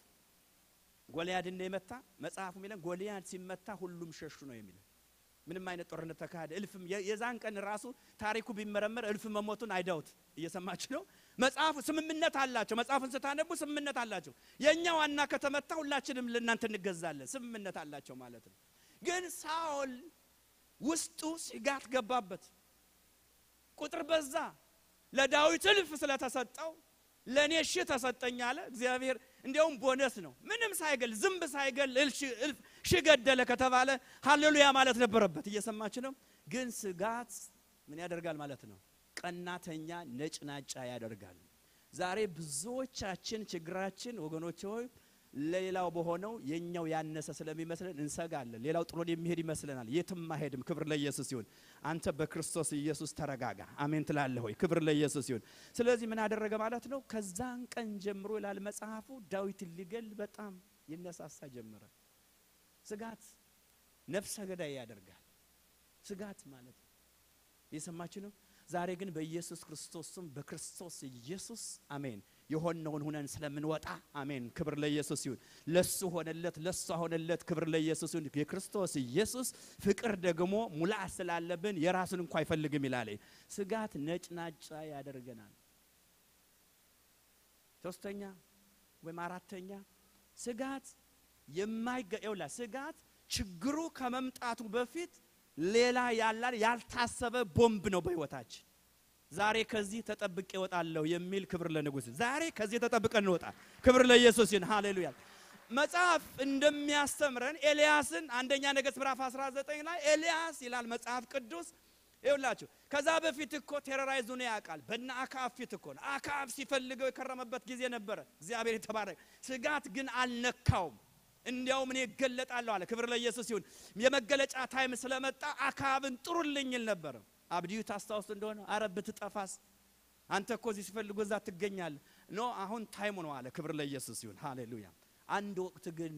ጎልያድ እንደመታ መጽሐፉ የሚለን ጎልያድ ሲመታ ሁሉም ሸሹ ነው የሚለው። ምንም አይነት ጦርነት ተካሄደ። እልፍም የዛን ቀን ራሱ ታሪኩ ቢመረመር እልፍ መሞቱን አይዳውት። እየሰማች ነው። መጽሐፉ ስምምነት አላቸው። መጽሐፉን ስታነቡ ስምምነት አላቸው። የእኛ ዋና ከተመታ ሁላችንም ለእናንተ እንገዛለን። ስምምነት አላቸው ማለት ነው። ግን ሳኦል ውስጡ ስጋት ገባበት። ቁጥር በዛ። ለዳዊት እልፍ ስለተሰጠው ለእኔ ሺ ተሰጠኝ አለ። እግዚአብሔር እንዲያውም ቦነስ ነው። ምንም ሳይገል ዝንብ ሳይገል እልፍ ሺ ገደለ ከተባለ ሃሌሉያ ማለት ነበረበት። እየሰማች ነው። ግን ስጋት ምን ያደርጋል ማለት ነው? ቀናተኛ ነጭናጫ ያደርጋል። ዛሬ ብዙዎቻችን ችግራችን ወገኖች ሆይ ሌላው በሆነው የኛው ያነሰ ስለሚመስለን እንሰጋለን። ሌላው ጥሎን የሚሄድ ይመስለናል። የትም አይሄድም። ክብር ለኢየሱስ ይሁን። አንተ በክርስቶስ ኢየሱስ ተረጋጋ። አሜን ትላለህ ሆይ? ክብር ለኢየሱስ ይሁን። ስለዚህ ምን አደረገ ማለት ነው? ከዛን ቀን ጀምሮ ይላል መጽሐፉ ዳዊትን ሊገል በጣም ይነሳሳ ጀመረ። ስጋት ነፍሰ ገዳይ ያደርጋል። ስጋት ማለት ነው። የሰማችሁ ነው። ዛሬ ግን በኢየሱስ ክርስቶስ ስም በክርስቶስ ኢየሱስ አሜን የሆነውን ሁነን ስለምንወጣ አሜን። ክብር ለኢየሱስ ይሁን። ለሱ ሆነለት፣ ለሷ ሆነለት። ክብር ለኢየሱስ ይሁን። የክርስቶስ ኢየሱስ ፍቅር ደግሞ ሙላት ስላለብን የራሱን እንኳ አይፈልግም ይላል። ስጋት ነጭናጫ ያደርገናል። ሶስተኛ ወይም አራተኛ ስጋት የማይገውላ ስጋት ችግሩ ከመምጣቱ በፊት ሌላ ያላል ያልታሰበ ቦምብ ነው በህይወታችን። ዛሬ ከዚህ ተጠብቄ እወጣለሁ የሚል ክብር ለንጉሥ። ዛሬ ከዚህ ተጠብቀን እንወጣ። ክብር ለኢየሱስ ይሁን። ሃሌሉያ። መጽሐፍ እንደሚያስተምረን ኤልያስን አንደኛ ነገሥት ምዕራፍ 19 ላይ ኤልያስ ይላል መጽሐፍ ቅዱስ ይውላችሁ ከዛ በፊት እኮ terrorize ኡ ነው ያውቃል። በነ አክዓብ ፊት እኮ ነው አክዓብ ሲፈልገው የከረመበት ጊዜ ነበረ። እግዚአብሔር የተባረከ ስጋት ግን አልነካውም። እንዲያውም እኔ እገለጣለሁ አለ። ክብር ለኢየሱስ ይሁን። የመገለጫ time ስለመጣ አክዓብን ጥሩልኝ ይል ነበረ። አብድዩ ታስታውስ እንደሆነ አረ ብትጠፋስ አንተ እኮ እዚህ ሲፈልጉ እዛ ትገኛለህ። no አሁን time ኡ ነው አለ። ክብር ለኢየሱስ ይሁን። ሃሌሉያ። አንድ ወቅት ግን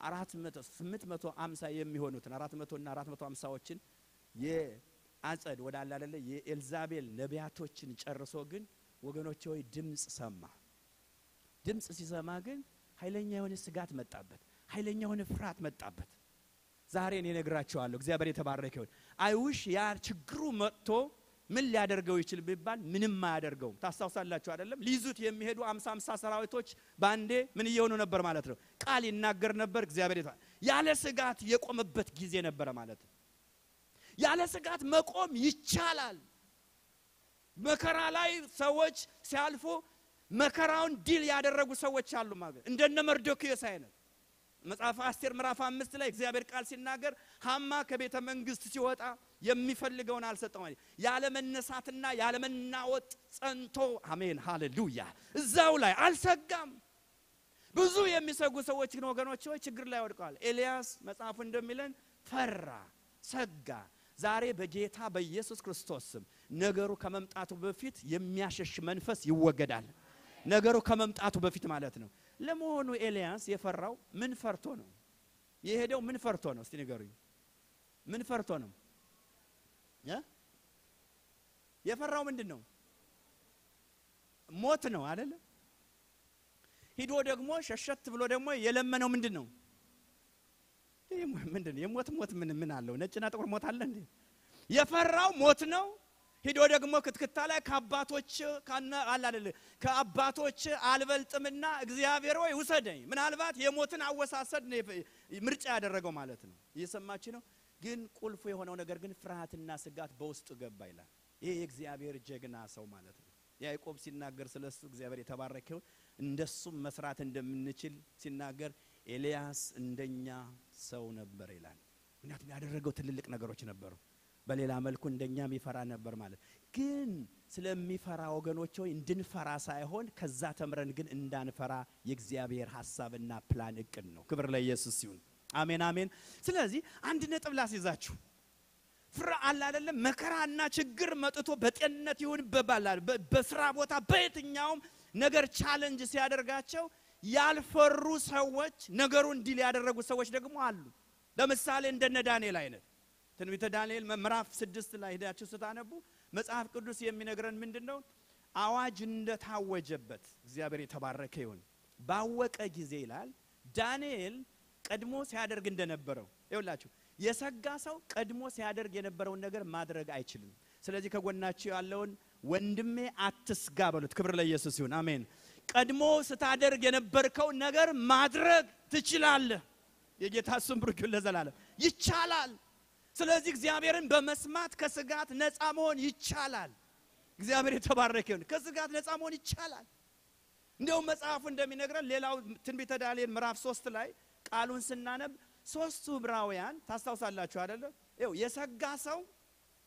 አራት መቶ ስምንት መቶ አምሳ የሚሆኑትን አራት መቶ እና አራት መቶ አምሳዎችን የአጸድ ወደ አለ አይደለ የኤልዛቤል ነቢያቶችን ጨርሶ ግን ወገኖቼ ሆይ ድምፅ ሰማ። ድምፅ ሲሰማ ግን ኃይለኛ የሆነ ስጋት መጣበት። ኃይለኛ የሆነ ፍርሃት መጣበት። ዛሬ እኔ እነግራቸዋለሁ። እግዚአብሔር የተባረከ ይሁን። አይውሽ ያ ችግሩ መጥቶ ምን ሊያደርገው ይችል ቢባል ምንም አያደርገውም። ታስታውሳላችሁ አይደለም? ሊይዙት የሚሄዱ አምሳ አምሳ ሰራዊቶች በአንዴ ምን እየሆኑ ነበር ማለት ነው? ቃል ይናገር ነበር። እግዚአብሔር ያለ ስጋት የቆመበት ጊዜ ነበረ ማለት ነው። ያለ ስጋት መቆም ይቻላል። መከራ ላይ ሰዎች ሲያልፉ መከራውን ድል ያደረጉ ሰዎች አሉ ማለት እንደነ መርዶክዮስ አይነት መጽሐፍ አስቴር ምዕራፍ አምስት ላይ እግዚአብሔር ቃል ሲናገር ሀማ ከቤተ መንግስት ሲወጣ የሚፈልገውን አልሰጠም ማለት ያለ መነሳትና ያለ መናወጥ ጸንቶ አሜን ሃሌሉያ እዛው ላይ አልሰጋም። ብዙ የሚሰጉ ሰዎች ግን ወገኖች ሆይ ችግር ላይ ወድቀዋል። ኤልያስ መጽሐፉ እንደሚለን ፈራ፣ ሰጋ። ዛሬ በጌታ በኢየሱስ ክርስቶስ ስም ነገሩ ከመምጣቱ በፊት የሚያሸሽ መንፈስ ይወገዳል። ነገሩ ከመምጣቱ በፊት ማለት ነው። ለመሆኑ ኤልያስ የፈራው ምን ፈርቶ ነው? የሄደው ምን ፈርቶ ነው? እስቲ ንገሩኝ። ምን ፈርቶ ነው የፈራው ምንድን ነው? ሞት ነው አይደለ? ሂዶ ደግሞ ሸሸት ብሎ ደግሞ የለመነው ምንድን ነው? ምንድን ነው የሞት ሞት ምን ምን አለው? ነጭና ጥቁር ሞት አለ እንዴ? የፈራው ሞት ነው። ሂዶ ደግሞ ክትክታ ላይ ከአባቶች አይደል ከአባቶች አልበልጥምና እግዚአብሔር ወይ ውሰደኝ። ምናልባት የሞትን አወሳሰድ ምርጫ ያደረገው ማለት ነው። እየሰማች ነው። ግን ቁልፉ የሆነው ነገር ግን ፍርሃትና ስጋት በውስጡ ገባ ይላል። ይሄ የእግዚአብሔር ጀግና ሰው ማለት ነው። ያዕቆብ ሲናገር ስለሱ እግዚአብሔር የተባረከው እንደሱም መስራት እንደምንችል ሲናገር ኤልያስ እንደኛ ሰው ነበር ይላል። ምክንያቱም ያደረገው ትልልቅ ነገሮች ነበሩ። በሌላ መልኩ እንደኛም ይፈራ ነበር ማለት ግን ስለሚፈራ ወገኖች ሆይ እንድንፈራ ሳይሆን ከዛ ተምረን ግን እንዳንፈራ የእግዚአብሔር ሀሳብና ፕላን እቅድ ነው። ክብር ለኢየሱስ ይሁን። አሜን አሜን። ስለዚህ አንድ ነጥብ ላስይዛችሁ። ፍራ አለ መከራና ችግር መጥቶ በጤንነት ይሁን በባላል በስራ ቦታ በየትኛውም ነገር challenge ሲያደርጋቸው ያልፈሩ ሰዎች ነገሩን deal ያደረጉ ሰዎች ደግሞ አሉ። ለምሳሌ እንደነ ዳንኤል አይነት ትንቢተ ዳንኤል ምዕራፍ ስድስት ላይ ሄዳችሁ ስታነቡ መጽሐፍ ቅዱስ የሚነግረን ምንድን ነው? አዋጅ እንደታወጀበት እግዚአብሔር የተባረከ ይሁን ባወቀ ጊዜ ይላል ዳንኤል ቀድሞ ሲያደርግ እንደነበረው ይውላችሁ የሰጋ ሰው ቀድሞ ሲያደርግ የነበረውን ነገር ማድረግ አይችልም። ስለዚህ ከጎናችሁ ያለውን ወንድሜ አትስጋ በሉት። ክብር ለኢየሱስ ይሁን፣ አሜን። ቀድሞ ስታደርግ የነበርከው ነገር ማድረግ ትችላለህ። የጌታ ስም ይሁን ለዘላለም። ይቻላል። ስለዚህ እግዚአብሔርን በመስማት ከስጋት ነፃ መሆን ይቻላል። እግዚአብሔር የተባረከ ይሁን። ከስጋት ነፃ መሆን ይቻላል። እንዲሁም መጽሐፉ እንደሚነግረን ሌላው ትንቢተ ዳንኤል ምዕራፍ ሶስት ላይ ቃሉን ስናነብ ሶስቱ ዕብራውያን ታስታውሳላችሁ አይደለ? ይኸው የሰጋ ሰው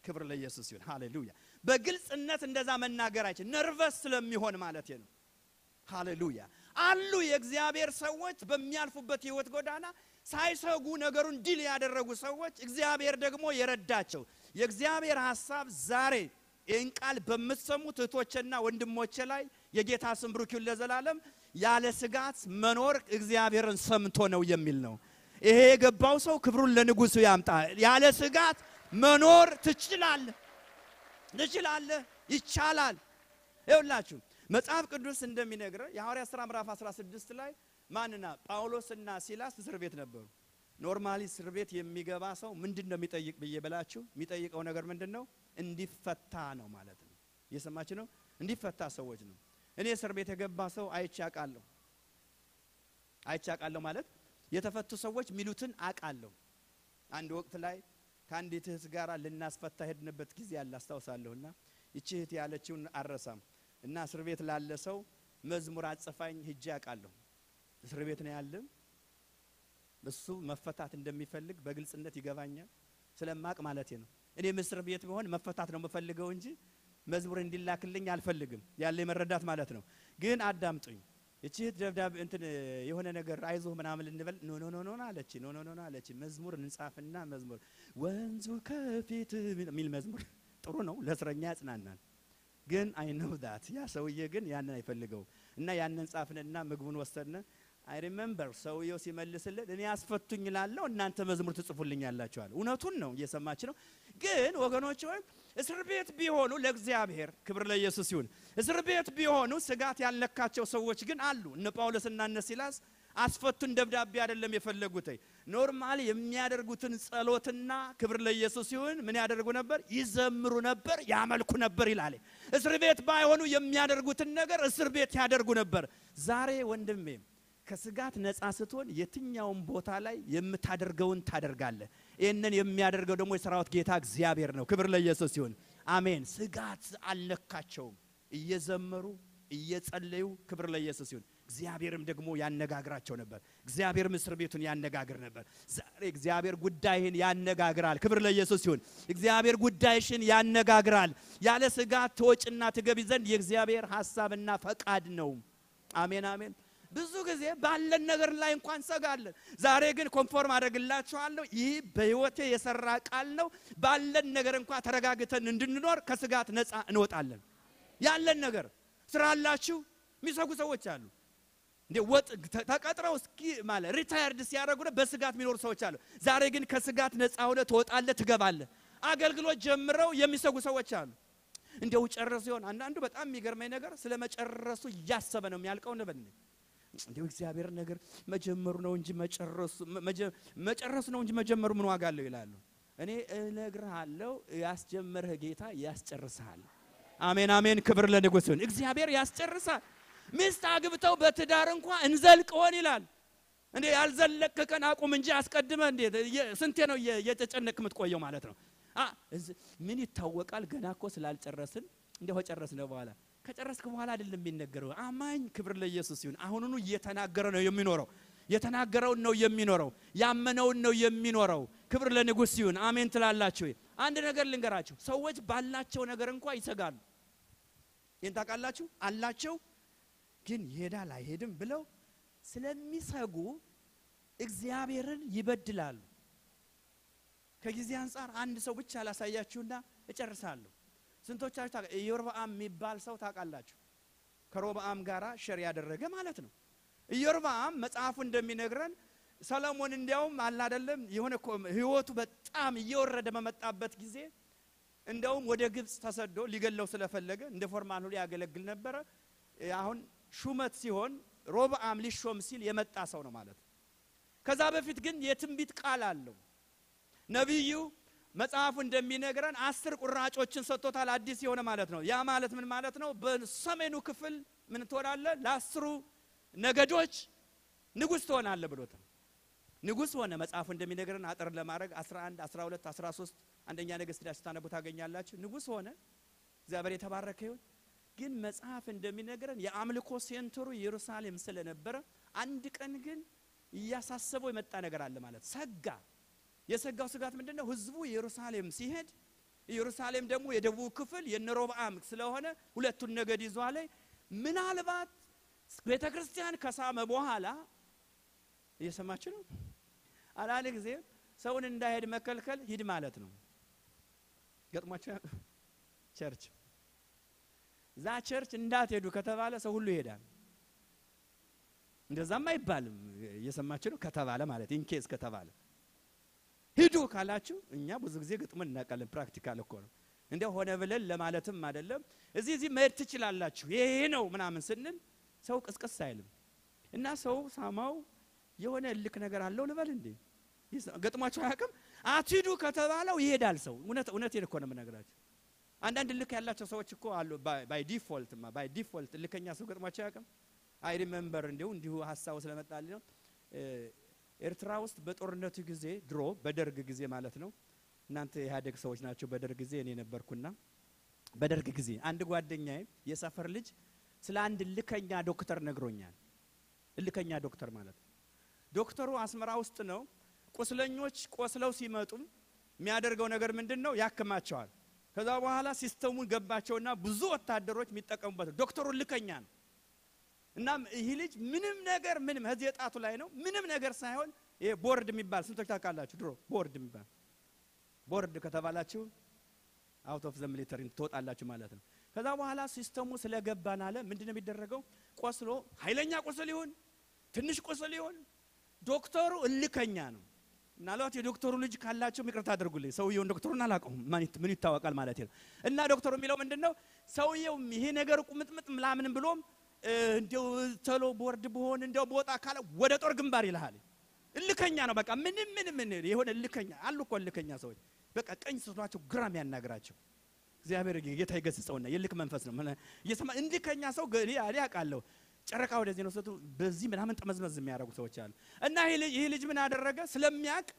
ክብር ለኢየሱስ ይሁን፣ ሃሌሉያ። በግልጽነት እንደዛ መናገር አይችል ነርቨስ ስለሚሆን ማለት ነው። ሃሌሉያ። አሉ የእግዚአብሔር ሰዎች በሚያልፉበት የህይወት ጎዳና ሳይሰጉ ነገሩን ድል ያደረጉ ሰዎች እግዚአብሔር ደግሞ የረዳቸው የእግዚአብሔር ሐሳብ ዛሬ ይህን ቃል በምትሰሙት እህቶቼና ወንድሞቼ ላይ የጌታ ስም ብሩክ ለዘላለም ያለ ስጋት መኖር እግዚአብሔርን ሰምቶ ነው የሚል ነው። ይሄ የገባው ሰው ክብሩን ለንጉሱ ያምጣ። ያለ ስጋት መኖር ትችላለህ፣ ትችላለህ፣ ይቻላል። ይኸውላችሁ መጽሐፍ ቅዱስ እንደሚነግረን የሐዋርያ ሥራ ምዕራፍ 16 ላይ ማንና ጳውሎስና ሲላስ እስር ቤት ነበሩ። normally እስር ቤት የሚገባ ሰው ምንድን ነው የሚጠይቅ ብዬ ብላችሁ የሚጠይቀው ነገር ምንድን ነው? እንዲፈታ ነው ማለት ነው። እየሰማችሁ ነው? እንዲፈታ ሰዎች ነው። እኔ እስር ቤት የገባ ሰው አይቼ አውቃለሁ። አይቼ አውቃለሁ ማለት የተፈቱ ሰዎች ሚሉትን አውቃለሁ። አንድ ወቅት ላይ ከአንዲት እህት ጋር ልናስፈታ ሄድንበት ጊዜ ያለ አስታውሳለሁና ይቺ እህት ያለችውን አረሳም እና እስር ቤት ላለ ሰው መዝሙር አጽፋኝ ሂጄ አውቃለሁ። እስር ቤት ነው ያለ እሱ መፈታት እንደሚፈልግ በግልጽነት ይገባኛል። ስለማቅ ማለት ነው። እኔም እስር ቤት ቢሆን መፈታት ነው የምፈልገው እንጂ መዝሙር እንዲላክልኝ አልፈልግም። ያለ መረዳት ማለት ነው። ግን አዳምጡኝ። እቺ ደብዳቤ እንትን የሆነ ነገር አይዞህ ምናምን ልንበል no no no አለች። no no no አለች። መዝሙር እንጻፍና መዝሙር ወንዙ ከፊት የሚል መዝሙር ጥሩ ነው፣ ለእስረኛ ያጽናናል። ግን I knew that ያ ሰውዬ ግን ያንን አይፈልገው እና ያንን ጻፍንና ምግቡን ወሰድን። I remember ሰውየው ሲመልስልን እኔ አስፈቱኝ ላለው እናንተ መዝሙር ትጽፉልኝ ያላችኋል። እውነቱን ነው፣ እየሰማች ነው። ግን ወገኖች ሆይ እስር ቤት ቢሆኑ ለእግዚአብሔር ክብር ለኢየሱስ ይሁን። እስር ቤት ቢሆኑ ስጋት ያልነካቸው ሰዎች ግን አሉ። እነ ጳውሎስና እነ ሲላስ አስፈቱን ደብዳቤ አይደለም የፈለጉት። normally የሚያደርጉትን ጸሎትና ክብር ለኢየሱስ ይሁን ምን ያደርጉ ነበር? ይዘምሩ ነበር፣ ያመልኩ ነበር ይላል። እስር ቤት ባይሆኑ የሚያደርጉትን ነገር እስር ቤት ያደርጉ ነበር። ዛሬ ወንድሜ ከስጋት ነፃ ስትሆን የትኛውን ቦታ ላይ የምታደርገውን ታደርጋለህ። ይህንን የሚያደርገው ደግሞ የሰራዊት ጌታ እግዚአብሔር ነው። ክብር ለኢየሱስ ይሁን። አሜን። ስጋት አልነካቸውም። እየዘመሩ እየጸለዩ ክብር ለኢየሱስ ይሁን። እግዚአብሔርም ደግሞ ያነጋግራቸው ነበር። እግዚአብሔርም እስር ቤቱን ያነጋግር ነበር። ዛሬ እግዚአብሔር ጉዳይህን ያነጋግራል። ክብር ለኢየሱስ ይሁን። እግዚአብሔር ጉዳይሽን ያነጋግራል። ያለ ስጋት ትወጭና ትገቢ ዘንድ የእግዚአብሔር ሐሳብና ፈቃድ ነው። አሜን አሜን። ብዙ ጊዜ ባለን ነገር ላይ እንኳን ሰጋለን። ዛሬ ግን ኮንፎርም አደርግላችኋለሁ፣ ይህ በሕይወቴ የሰራ ቃል ነው። ባለን ነገር እንኳን ተረጋግተን እንድንኖር ከስጋት ነፃ እንወጣለን። ያለን ነገር ስራ አላችሁ የሚሰጉ ሰዎች አሉ። እንዴ ወጥ ተቀጥረው እስኪ ማለት retired ሲያደርጉ በስጋት የሚኖሩ ሰዎች አሉ። ዛሬ ግን ከስጋት ነፃ ሆነ ትወጣለህ፣ ትገባለህ። አገልግሎት ጀምረው የሚሰጉ ሰዎች አሉ። እንደው ጨረሱ ይሆን? አንዳንዱ በጣም የሚገርመኝ ነገር ስለ መጨረሱ እያሰበ ነው የሚያልቀው ነበል እንዲሁ እግዚአብሔር ነገር መጀመሩ ነው እንጂ መጨረሱ መጨረሱ ነው እንጂ መጀመሩ ምን ዋጋ አለው ይላሉ። እኔ እነግርሃለሁ ያስጀመርህ ጌታ ያስጨርስሃል። አሜን አሜን። ክብር ለንጉሥ ይሁን። እግዚአብሔር ያስጨርሳል። ሚስት አግብተው በትዳር እንኳ እንዘልቅ ሆን ይላል። እንዴ ያልዘለቅ ቀን አቁም እንጂ አስቀድመ እንዴ ስንቴ ነው እየተጨነቅ የምትቆየው ማለት ነው። ምን ይታወቃል ገና እኮ ስላልጨረስን እንዲያው ጨረስነ በኋላ ከጨረስክ በኋላ አይደለም የሚነገረው። አማኝ ክብር ለኢየሱስ ይሁን። አሁኑኑ እየተናገረ ነው የሚኖረው። የተናገረውን ነው የሚኖረው። ያመነውን ነው የሚኖረው። ክብር ለንጉሥ ይሁን። አሜን ትላላችሁ። አንድ ነገር ልንገራችሁ፣ ሰዎች ባላቸው ነገር እንኳ ይሰጋሉ። ይህን ታውቃላችሁ? አላቸው ግን ይሄዳል አይሄድም ብለው ስለሚሰጉ እግዚአብሔርን ይበድላሉ። ከጊዜ አንጻር አንድ ሰው ብቻ ላሳያችሁና እጨርሳለሁ። ስንቶቻችሁ ኢዮርብዓም የሚባል ሰው ታውቃላችሁ? ከሮብዓም ጋራ share ያደረገ ማለት ነው። ኢዮርብዓም መጽሐፉ እንደሚነግረን ሰለሞን እንዲያውም አለ አይደለም የሆነ ህይወቱ በጣም እየወረደ በመጣበት ጊዜ እንዲያውም ወደ ግብፅ ተሰዶ ሊገለው ስለፈለገ እንደ foreman ያገለግል ነበረ። አሁን ሹመት ሲሆን ሮብዓም ሊሾም ሲል የመጣ ሰው ነው ማለት ነው። ከዛ በፊት ግን የትንቢት ቃል አለው ነቢዩ መጽሐፉ እንደሚነግረን አስር ቁራጮችን ሰጥቶታል። አዲስ የሆነ ማለት ነው። ያ ማለት ምን ማለት ነው? በሰሜኑ ክፍል ምን ትሆናለህ? ለአስሩ ነገዶች ንጉሥ ትሆናለህ ብሎታል። ንጉሥ ሆነ። መጽሐፉ እንደሚነግረን አጠር ለማድረግ 11፣ 12፣ 13 አንደኛ ነገሥት ሄዳችሁ ስታነቡ ታገኛላችሁ። ንጉሥ ሆነ። እግዚአብሔር የተባረከ ይሁን። ግን መጽሐፍ እንደሚነግረን የአምልኮ ሴንተሩ ኢየሩሳሌም ስለነበረ አንድ ቀን ግን እያሳሰበው የመጣ ነገር አለ ማለት ሰጋ። የሰጋው ስጋት ምንድን ነው? ህዝቡ ኢየሩሳሌም ሲሄድ ኢየሩሳሌም ደግሞ የደቡብ ክፍል የነሮብዓም ስለሆነ ሁለቱን ነገድ ይዟ ላይ ምናልባት ቤተ ክርስቲያን ከሳመ በኋላ እየሰማችሁ ነው። አንዳንድ ጊዜ ሰውን እንዳይሄድ መከልከል ሂድ ማለት ነው። ገጥሟችሁ church እዛ church እንዳትሄዱ ከተባለ ሰው ሁሉ ይሄዳል። እንደዛም አይባልም። እየሰማችሁ ነው ከተባለ ማለት in case ከተባለ ሂዱ ካላችሁ እኛ ብዙ ጊዜ ግጥሙን እናውቃለን። practical እኮ ነው። እንዲያው ሆነ ብለን ለማለትም አይደለም። እዚህ እዚህ መሄድ ትችላላችሁ ይሄ ነው ምናምን ስንል ሰው ቅስቅስ አይልም እና ሰው ሳማው የሆነ እልክ ነገር አለው ልበል እንዴ ገጥሟችሁ አያውቅም። አትሂዱ ከተባለው ይሄዳል ሰው። እውነት እውነቴን እኮ ነው የምነግራችሁ። አንዳንድ እልክ ያላቸው ሰዎች እኮ አሉ። by default by default እልከኛ ሰው ገጥሟችሁ አያውቅም። I remember እንዲሁ እንዲሁ ሀሳቡ ስለመጣልኝ ነው። ኤርትራ ውስጥ በጦርነቱ ጊዜ ድሮ በደርግ ጊዜ ማለት ነው። እናንተ የኢህአዴግ ሰዎች ናቸው። በደርግ ጊዜ እኔ ነበርኩና በደርግ ጊዜ አንድ ጓደኛዬ የሰፈር ልጅ ስለ አንድ እልከኛ ዶክተር ነግሮኛል። እልከኛ ዶክተር ማለት ዶክተሩ አስመራ ውስጥ ነው። ቁስለኞች ቆስለው ሲመጡም የሚያደርገው ነገር ምንድን ነው? ያክማቸዋል። ከዛ በኋላ system ኡን ገባቸውና ብዙ ወታደሮች የሚጠቀሙበት ዶክተሩ እልከኛ ነው። እናም ይህ ልጅ ምንም ነገር ምንም ከዚህ የጣቱ ላይ ነው ምንም ነገር ሳይሆን ይሄ ቦርድ የሚባል ስንቶች ታውቃላችሁ? ድሮ ቦርድ የሚባል ቦርድ ከተባላችሁ out of the military ትወጣላችሁ ማለት ነው። ከዛ በኋላ system ኡ ስለገባን አለ ምንድን የሚደረገው? ቆስሎ ኃይለኛ ቁስል ይሁን ትንሽ ቁስል ይሁን ዶክተሩ እልከኛ ነው። ምናልባት የዶክተሩ ልጅ ካላቸው ይቅርታ አድርጉልኝ። ሰውየውን ዶክተሩን አላውቀውም፣ ምን ይታወቃል ማለት ነው። እና ዶክተሩ የሚለው ምንድን ነው? ሰውየው ይሄ ነገር ቁምጥምጥ ምናምን ብሎም እንዲው ቶሎ ቦርድ በሆን እንዲው በወጣ ካለ ወደ ጦር ግንባር ይልሃል። እልከኛ ነው። በቃ ምንም ምንም ምን የሆነ እልከኛ አሉ እኮ እልከኛ ሰዎች በቃ ቀኝ ስቷቸው ግራም ያናግራቸው እግዚአብሔር ጌታ ይገስጸውና የልክ መንፈስ ነው እልከኛ ሰው አውቃለሁ። ጨረቃ ወደዚህ ነው ሰቱ በዚህ ምናምን ጠመዝመዝ የሚያደርጉ ሰዎች አሉ። እና ይህ ልጅ ምን አደረገ? ስለሚያውቅ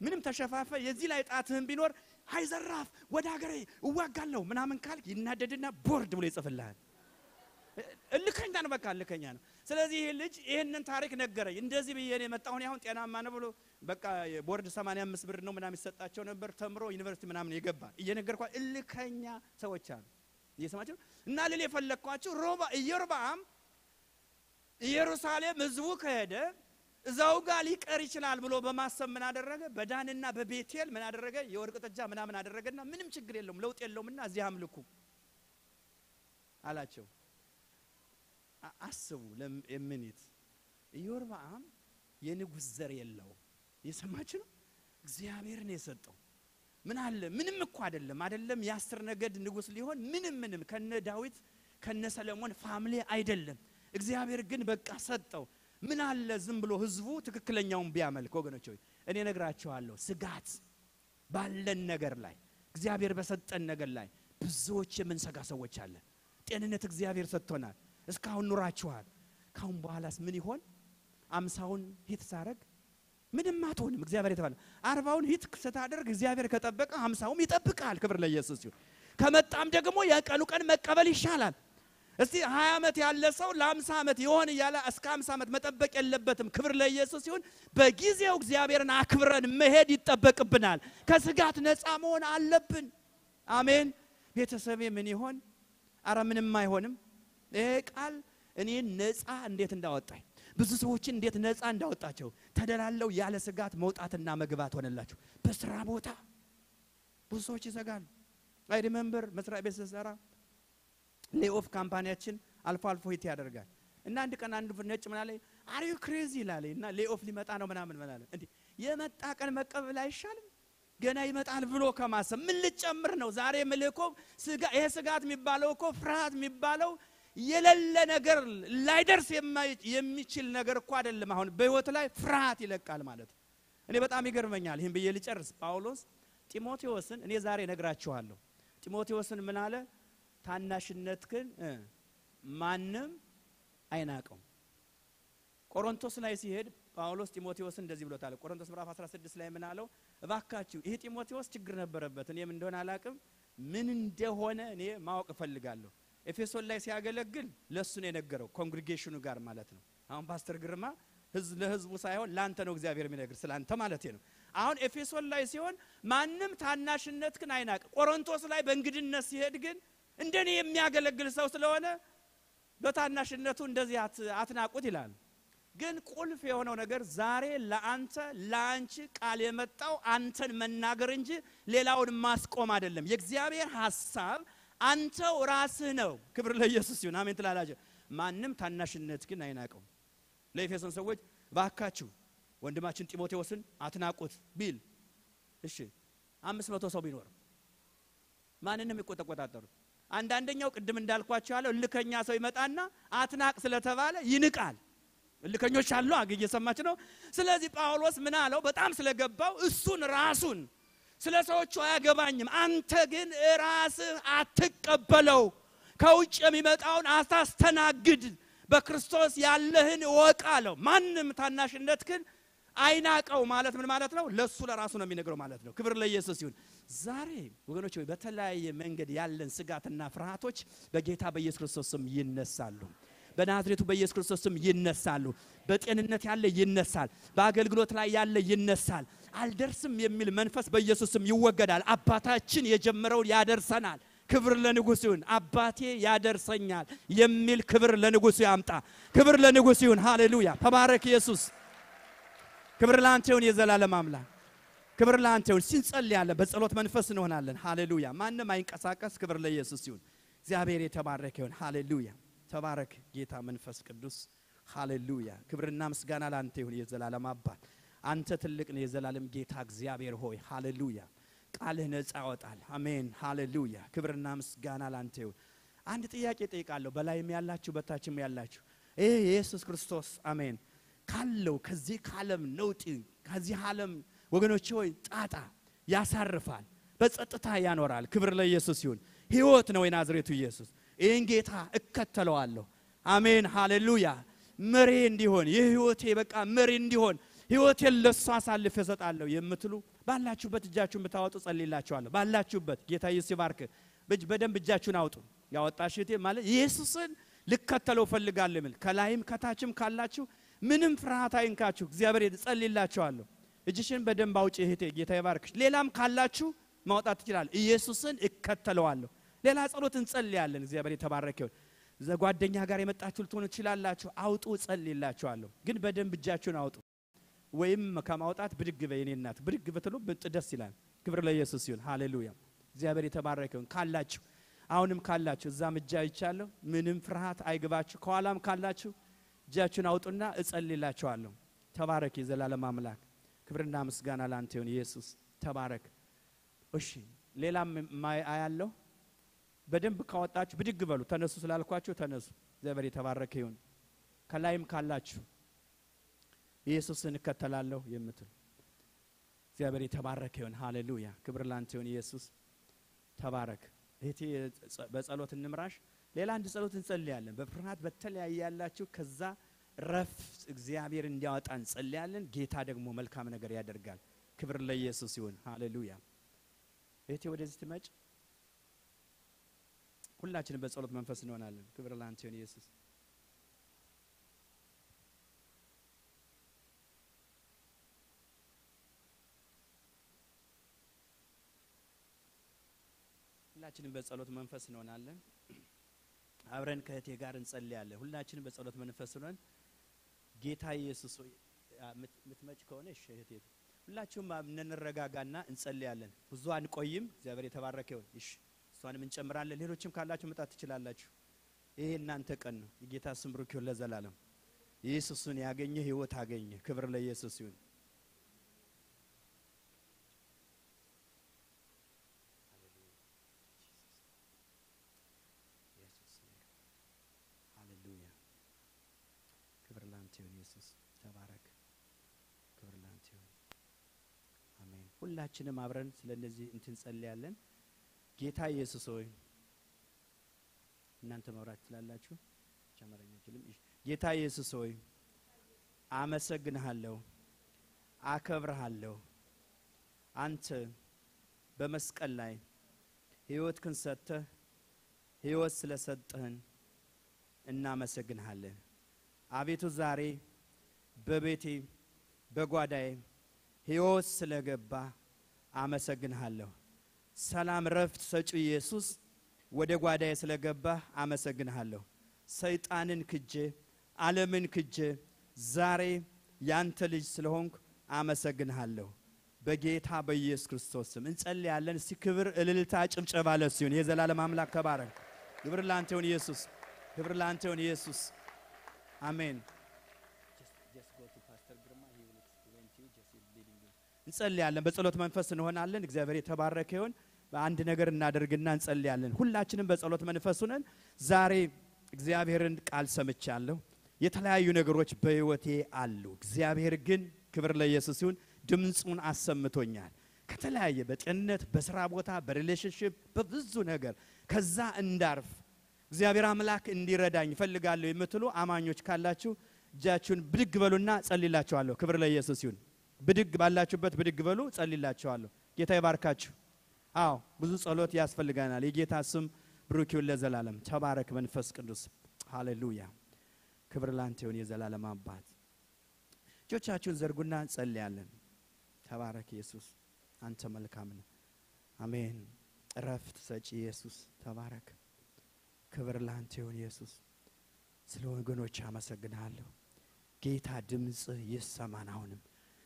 ምንም ተሸፋፈ። የዚህ ላይ ጣትህን ቢኖር አይዘራፍ ወደ ሀገሬ እዋጋለሁ ምናምን ካልክ ይናደድና ቦርድ ብሎ ይጽፍልሃል። እልከኛ ነው። በቃ እልከኛ ነው። ስለዚህ ይህ ልጅ ይህንን ታሪክ ነገረኝ። እንደዚህ ብዬ ነው የመጣሁ እኔ አሁን ጤናማ ነው ብሎ በቃ ቦርድ 85 ብር ነው ምናምን ይሰጣቸው ነበር። ተምሮ ዩኒቨርሲቲ ምናምን የገባ እየነገርኳ እልከኛ ሰዎች አሉ። እየሰማቸው እና ልል የፈለግኳቸው ኢዮርብዓም ኢየሩሳሌም ህዝቡ ከሄደ እዛው ጋር ሊቀር ይችላል ብሎ በማሰብ ምን አደረገ? በዳንና በቤቴል ምን አደረገ? የወርቅ ጥጃ ምናምን አደረገና ምንም ችግር የለውም ለውጥ የለውምና እዚህ አምልኩ አላቸው። አስቡ ለምኒት ኢዮርብዓም የንጉሥ ዘር የለው። የሰማች ነው። እግዚአብሔር ነው የሰጠው። ምን አለ ምንም እኮ አይደለም አይደለም የአስር ነገድ ንጉሥ ሊሆን ምንም ምንም ከነ ዳዊት ከነ ሰለሞን ፋምሌ አይደለም። እግዚአብሔር ግን በቃ ሰጠው። ምን አለ ዝም ብሎ ህዝቡ ትክክለኛውን ቢያመልክ። ወገኖች እኔ ነግራችኋለሁ፣ ስጋት ባለን ነገር ላይ እግዚአብሔር በሰጠን ነገር ላይ ብዙዎች የምንሰጋ ሰዎች አለን። ጤንነት እግዚአብሔር ሰጥቶናል። እስካሁን ኑራችኋል። ካሁን በኋላስ ምን ይሆን? አምሳውን ሂት ሳረግ ምንም አትሆንም። እግዚአብሔር የተባለ አርባውን ሂት ስታደርግ እግዚአብሔር ከጠበቀ ሀምሳውም ይጠብቃል። ክብር ለኢየሱስ ይሁን። ከመጣም ደግሞ የቀኑ ቀን መቀበል ይሻላል። እስቲ 20 ዓመት ያለ ሰው ለ50 ዓመት ይሆን እያለ እስከ 50 ዓመት መጠበቅ የለበትም። ክብር ለኢየሱስ ሲሆን በጊዜው እግዚአብሔርን አክብረን መሄድ ይጠበቅብናል። ከስጋት ነፃ መሆን አለብን። አሜን። ቤተሰቤ ምን ይሆን? አረ ምንም አይሆንም። ይሄ ቃል እኔን ነፃ እንዴት እንዳወጣኝ ብዙ ሰዎችን እንዴት ነፃ እንዳወጣቸው ተደላለው ያለ ስጋት መውጣትና መግባት ሆነላቸው። በስራ ቦታ ብዙ ሰዎች ይዘጋሉ። I remember መስሪያ ቤት ስሰራ layoff company ያችን አልፎ አልፎ hit ያደርጋል እና አንድ ቀን አንድ ነጭ ምናለ are you crazy ይላል እና layoff ሊመጣ ነው ምናምን ምናለ እንዴ የመጣ ቀን መቀበል አይሻልም? ገና ይመጣል ብሎ ከማሰብ ምን ልጨምር ነው? ዛሬ ምልህ እኮ ይሄ ስጋት የሚባለው እኮ ፍርሃት የሚባለው የሌለ ነገር ላይደርስ የሚችል ነገር እኮ አይደለም። አሁን በህይወት ላይ ፍርሃት ይለቃል ማለት እኔ በጣም ይገርመኛል። ይህን ብዬ ልጨርስ። ጳውሎስ ጢሞቴዎስን እኔ ዛሬ እነግራችኋለሁ። ጢሞቴዎስን ምን አለ? ታናሽነትህን ማንም አይናቀው። ቆሮንቶስ ላይ ሲሄድ ጳውሎስ ጢሞቴዎስን እንደዚህ ብሎታል። ቆሮንቶስ ምዕራፍ 16 ላይ ምን አለው? እባካችሁ ይሄ ጢሞቴዎስ ችግር ነበረበት፣ እኔም እንደሆነ አላቅም፣ ምን እንደሆነ እኔ ማወቅ እፈልጋለሁ። ኤፌሶን ላይ ሲያገለግል ለእሱ ነው የነገረው፣ congregation ኡ ጋር ማለት ነው። አሁን ፓስተር ግርማ ለህዝቡ ሳይሆን ለአንተ ነው እግዚአብሔር የሚነግር ስለ አንተ ማለት ነው። አሁን ኤፌሶን ላይ ሲሆን ማንም ታናሽነትህን አይናቅ። ቆሮንቶስ ላይ በእንግድነት ሲሄድ ግን እንደኔ የሚያገለግል ሰው ስለሆነ በታናሽነቱ እንደዚህ አትናቁት ይላል። ግን ቁልፍ የሆነው ነገር ዛሬ ለአንተ ለአንቺ ቃል የመጣው አንተን መናገር እንጂ ሌላውን ማስቆም አይደለም። የእግዚአብሔር ሀሳብ አንተው ራስህ ነው። ክብር ለኢየሱስ ይሁን። አሜን ትላላችሁ። ማንም ታናሽነት ግን አይናቀው። ለኤፌሶን ሰዎች ባካችሁ ወንድማችን ጢሞቴዎስን አትናቁት ቢል እሺ፣ አምስት መቶ ሰው ቢኖር ማንንም ይቆጠቆጣጠሩት። አንዳንደኛው ቅድም እንዳልኳቸው ያለው እልከኛ ሰው ይመጣና አትናቅ ስለተባለ ይንቃል። እልከኞች አሉ። አግ እየሰማች ነው። ስለዚህ ጳውሎስ ምን አለው? በጣም ስለገባው እሱን ራሱን ስለ ሰዎቹ አያገባኝም፣ አንተ ግን ራስህ አትቀበለው፣ ከውጭ የሚመጣውን አታስተናግድ፣ በክርስቶስ ያለህን እወቅ አለው። ማንም ታናሽነትህን አይናቀው ማለት ምን ማለት ነው? ለሱ ለራሱ ነው የሚነግረው ማለት ነው። ክብር ለኢየሱስ ይሁን። ዛሬ ወገኖች ሆይ በተለያየ መንገድ ያለን ስጋትና ፍርሃቶች በጌታ በኢየሱስ ክርስቶስ ስም ይነሳሉ። በናዝሬቱ በኢየሱስ ክርስቶስ ስም ይነሳሉ። በጤንነት ያለ ይነሳል። በአገልግሎት ላይ ያለ ይነሳል። አልደርስም የሚል መንፈስ በኢየሱስ ስም ይወገዳል። አባታችን የጀመረውን ያደርሰናል። ክብር ለንጉሥ ይሁን። አባቴ ያደርሰኛል የሚል ክብር ለንጉሥ ያምጣ። ክብር ለንጉሥ ይሁን። ሃሌሉያ። ተባረክ ኢየሱስ። ክብር ለአንተ ይሁን የዘላለም አምላክ። ክብር ለአንተ ይሁን። ሲንጸልያለን በጸሎት መንፈስ እንሆናለን። ሃሌሉያ። ማንም አይንቀሳቀስ። ክብር ለኢየሱስ ይሁን። እግዚአብሔር የተባረከ ይሁን። ሃሌሉያ። ተባረክ ጌታ መንፈስ ቅዱስ ሃሌሉያ። ክብርና ምስጋና ለአንተ ይሁን የዘላለም አባት። አንተ ትልቅ ነው የዘላለም ጌታ እግዚአብሔር ሆይ ሃሌሉያ። ቃልህ ነፃ ያወጣል። አሜን ሃሌሉያ። ክብርና ምስጋና ለአንተ ይሁን። አንድ ጥያቄ ጠይቃለሁ፣ በላይም ያላችሁ በታችም ያላችሁ ይህ የኢየሱስ ክርስቶስ አሜን ካለው ከዚህ ከዓለም ነውጥ ከዚህ ዓለም ወገኖች ሆይ ጣጣ ያሳርፋል፣ በጸጥታ ያኖራል። ክብር ለኢየሱስ ይሁን። ሕይወት ነው የናዝሬቱ ኢየሱስ። ይህን ጌታ እከተለዋለሁ። አሜን ሃሌሉያ። መሪ እንዲሆን ይህ ሕይወቴ በቃ መሪ እንዲሆን ሕይወቴን ለሱ አሳልፍ እሰጣለሁ የምትሉ ባላችሁበት እጃችሁን ብታወጡ ጸልይላችኋለሁ። ባላችሁበት ጌታ ኢየሱስ ይባርክ። በደንብ እጃችሁን አውጡ። ያወጣሽ እህቴ ማለት ኢየሱስን ልከተለው ፈልጋለሁ የሚል ከላይም ከታችም ካላችሁ ምንም ፍርሃት አይንካችሁ። እግዚአብሔር ጸልይላችኋለሁ። እጅሽን በደንብ አውጪ እህቴ፣ ጌታ ይባርክሽ። ሌላም ካላችሁ ማውጣት ትችላል። ኢየሱስን እከተለዋለሁ። ሌላ ጸሎት እንጸልያለን። እግዚአብሔር የተባረከ ይሁን። ጓደኛ ጋር የመጣችሁ ልትሆኑ ትችላላችሁ። አውጡ፣ ጸልይላችኋለሁ። ግን በደንብ እጃችሁን አውጡ። ወይም ከማውጣት ብድግ በይ። የኔ እናት ብድግ ብትሉ ደስ ይላል። ክብር ለኢየሱስ ይሁን። ሃሌሉያ። እግዚአብሔር የተባረከ ይሁን። ካላችሁ አሁንም ካላችሁ እዛም እጃ ይቻለሁ። ምንም ፍርሃት አይግባችሁ። ከኋላም ካላችሁ እጃችሁን አውጡና እጸልይላችኋለሁ። ተባረክ የዘላለም አምላክ። ክብርና ምስጋና ላንተ ይሁን። ኢየሱስ ተባረክ። እሺ ሌላም አያለሁ። በደንብ ካወጣችሁ ብድግ በሉ። ተነሱ ስላልኳችሁ ተነሱ። እግዚአብሔር የተባረከ ይሁን። ከላይም ካላችሁ ኢየሱስን እከተላለሁ የምትሉ እግዚአብሔር የተባረከ ይሁን። ሃሌሉያ ክብር ላንተ ይሁን። ኢየሱስ ተባረክ። እህቴ በጸሎት እንምራሽ። ሌላ አንድ ጸሎት እንጸልያለን። በፍርሃት በተለያየ ያላችሁ ከዛ ረፍ እግዚአብሔር እንዲያወጣ እንጸልያለን። ጌታ ደግሞ መልካም ነገር ያደርጋል። ክብር ለኢየሱስ ይሁን። ሃሌሉያ እህቴ ወደዚህ ትመጭ ሁላችንም በጸሎት መንፈስ እንሆናለን። ክብር ላንተ ይሁን ኢየሱስ። ሁላችንም በጸሎት መንፈስ እንሆናለን። አብረን ከእህቴ ጋር እንጸልያለን። ሁላችንም በጸሎት መንፈስ ሆነን ጌታ ኢየሱስ ሆይ የምትመጭ ከሆነ እሺ ሁላችሁም እንረጋጋና እንጸልያለን። ብዙ አንቆይም። እግዚአብሔር የተባረከ ይሁን። እሺ እሷንም እንጨምራለን። ሌሎችም ካላችሁ መጣት ትችላላችሁ። ይሄ እናንተ ቀን ነው። የጌታ ስም ብሩክ ይሁን ለዘላለም። ኢየሱስን ያገኘ ህይወት አገኘ። ክብር ለኢየሱስ ይሁን። ሃሌሉያ ክብር ላንተ ይሁን ኢየሱስ ተባረክ። ክብር ላንተ ይሁን። አሜን። ሁላችንም አብረን ስለ እነዚህ እንትን ጸልያለን። ጌታ ኢየሱስ ሆይ እናንተ መብራት ትችላላችሁ። እሺ። ጌታ ኢየሱስ ሆይ አመሰግንሃለሁ፣ አከብርሃለሁ። አንተ በመስቀል ላይ ህይወትህን ሰጥተህ ህይወት ስለሰጠህን እናመሰግንሃለን። አቤቱ ዛሬ በቤቴ በጓዳዬ ህይወት ስለገባ አመሰግንሃለሁ። ሰላም ረፍት ሰጪ ኢየሱስ ወደ ጓዳዬ ስለገባ አመሰግንሃለሁ። ሰይጣንን ክጄ ዓለምን ክጄ ዛሬ ያንተ ልጅ ስለሆንኩ አመሰግንሃለሁ። በጌታ በኢየሱስ ክርስቶስ ስም እንጸልያለን። እስቲ ክብር፣ እልልታ፣ ጭብጨባ ለእሱ ይሁን። የዘላለም አምላክ ተባረክ። ክብር ላንተ ይሁን ኢየሱስ። ክብር ላንተ ይሁን ኢየሱስ። አሜን። እንጸልያለን። በጸሎት መንፈስ እንሆናለን። እግዚአብሔር የተባረከ ይሁን። በአንድ ነገር እናደርግና እንጸልያለን። ሁላችንም በጸሎት መንፈስ ሆነን ዛሬ እግዚአብሔርን ቃል ሰምቻለሁ። የተለያዩ ነገሮች በሕይወቴ አሉ። እግዚአብሔር ግን ክብር ለኢየሱስ ይሁን ድምፁን አሰምቶኛል። ከተለያየ በጤንነት፣ በስራ ቦታ፣ በሪሌሽንሽፕ በብዙ ነገር ከዛ እንዳርፍ እግዚአብሔር አምላክ እንዲረዳኝ እፈልጋለሁ የምትሉ አማኞች ካላችሁ እጃችሁን ብድግ በሉና ጸልላችኋለሁ። ክብር ለኢየሱስ ይሁን። ብድግ ባላችሁበት ብድግ በሉ፣ ጸልላችኋለሁ። ጌታ ይባርካችሁ። አዎ ብዙ ጸሎት ያስፈልገናል። የጌታ ስም ብሩክ ይሁን ለዘላለም። ተባረክ መንፈስ ቅዱስ። ሃሌሉያ። ክብር ላንተ ይሁን የዘላለም አባት። እጆቻችሁን ዘርጉና እንጸልያለን። ተባረክ ኢየሱስ፣ አንተ መልካም ነህ። አሜን። እረፍት ሰጪ ኢየሱስ ተባረክ። ክብር ላንተ ይሁን ኢየሱስ። ስለ ወገኖች አመሰግንሃለሁ ጌታ። ድምፅህ ይሰማን። አሁንም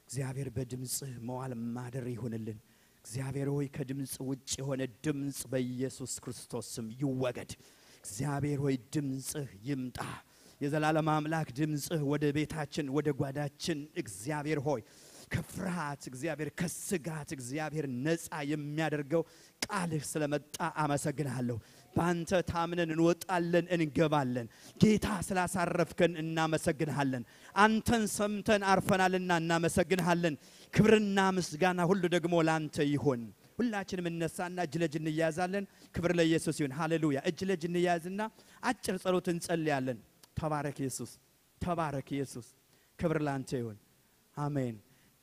እግዚአብሔር በድምፅህ መዋል ማደር ይሁንልን። እግዚአብሔር ሆይ ከድምፅ ውጭ የሆነ ድምፅ በኢየሱስ ክርስቶስ ስም ይወገድ። እግዚአብሔር ሆይ ድምፅህ ይምጣ። የዘላለም አምላክ ድምፅህ ወደ ቤታችን ወደ ጓዳችን እግዚአብሔር ሆይ ከፍርሃት እግዚአብሔር ከስጋት እግዚአብሔር ነፃ የሚያደርገው ቃልህ ስለመጣ አመሰግንሃለሁ። በአንተ ታምነን እንወጣለን እንገባለን። ጌታ ስላሳረፍከን እናመሰግንሃለን። አንተን ሰምተን አርፈናልና እናመሰግንሃለን። ክብርና ምስጋና ሁሉ ደግሞ ለአንተ ይሆን። ሁላችንም እንነሳና እጅ ለእጅ እንያያዛለን። ክብር ለኢየሱስ ይሁን። ሃሌሉያ። እጅ ለእጅ እንያያዝና አጭር ጸሎት እንጸልያለን። ተባረክ ኢየሱስ፣ ተባረክ ኢየሱስ። ክብር ለአንተ ይሁን። አሜን።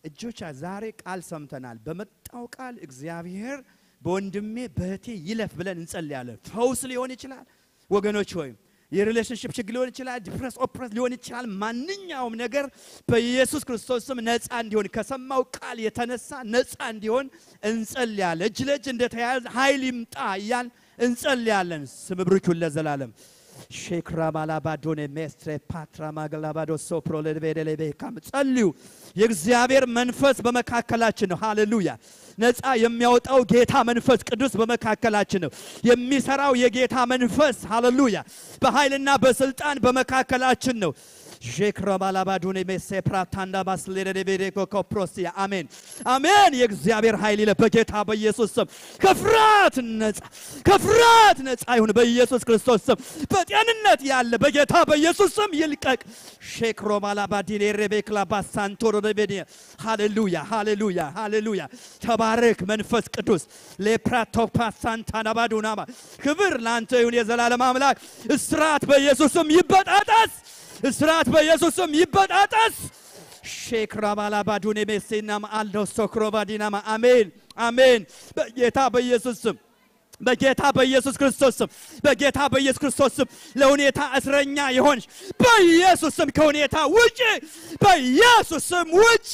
እጆቻ ዛሬ ቃል ሰምተናል። በመጣው ቃል እግዚአብሔር በወንድሜ በእህቴ ይለፍ ብለን እንጸልያለን። ፈውስ ሊሆን ይችላል ወገኖች ሆይ የ relationship ችግር ሊሆን ይችላል። depress oppress ሊሆን ይችላል። ማንኛውም ነገር በኢየሱስ ክርስቶስ ስም ነፃ እንዲሆን ከሰማው ቃል የተነሳ ነፃ እንዲሆን እንጸልያለን። እጅ ለእጅ እንደተያያዘ ኃይል ይምጣ እያል እንጸልያለን። ስም ብሩክ ለዘላለም። ሼክራ ባላባዶኔ ሜስትሬ ፓትራ ማገላባዶ ሶፕሮ ለቤደሌቤ ካም ጸልዩ። የእግዚአብሔር መንፈስ በመካከላችን ነው። ሃሌሉያ። ነፃ የሚያወጣው ጌታ መንፈስ ቅዱስ በመካከላችን ነው። የሚሰራው የጌታ መንፈስ ሃሌሉያ፣ በኃይልና በስልጣን በመካከላችን ነው። አሜን አሜን። የእግዚአብሔር ኃይል ይለ በጌታ በኢየሱስ ስም ከፍርሃት ነፃ ከፍርሃት ነፃ ይሁን በኢየሱስ ክርስቶስ ስም። በጤንነት ያለ በጌታ በኢየሱስ ስም ይልቀቅ። ሼክሮባላባዲኔ ሬቤክላ ባሳንቶሮ ሃሌሉያ ሃሌሉያ ሃሌሉያ። ተባረክ መንፈስ ቅዱስ ሌፕራቶፓ ክብር ለአንተ ይሁን የዘላለም አምላክ። እስራት በኢየሱስ ስም ይበጣጠስ እስራት በኢየሱስ ስም ይበጣጠስ። ሼክራባላ ባዱኔ ሜሴናማ አልዶ ሶክሮባዲናማ አሜን አሜን። በጌታ በኢየሱስ በጌታ በኢየሱስ ክርስቶስ ስም በጌታ በኢየሱስ ክርስቶስ ስም ለሁኔታ እስረኛ የሆንሽ በኢየሱስ ስም ከሁኔታ ውጭ በኢየሱስ ስም ውጭ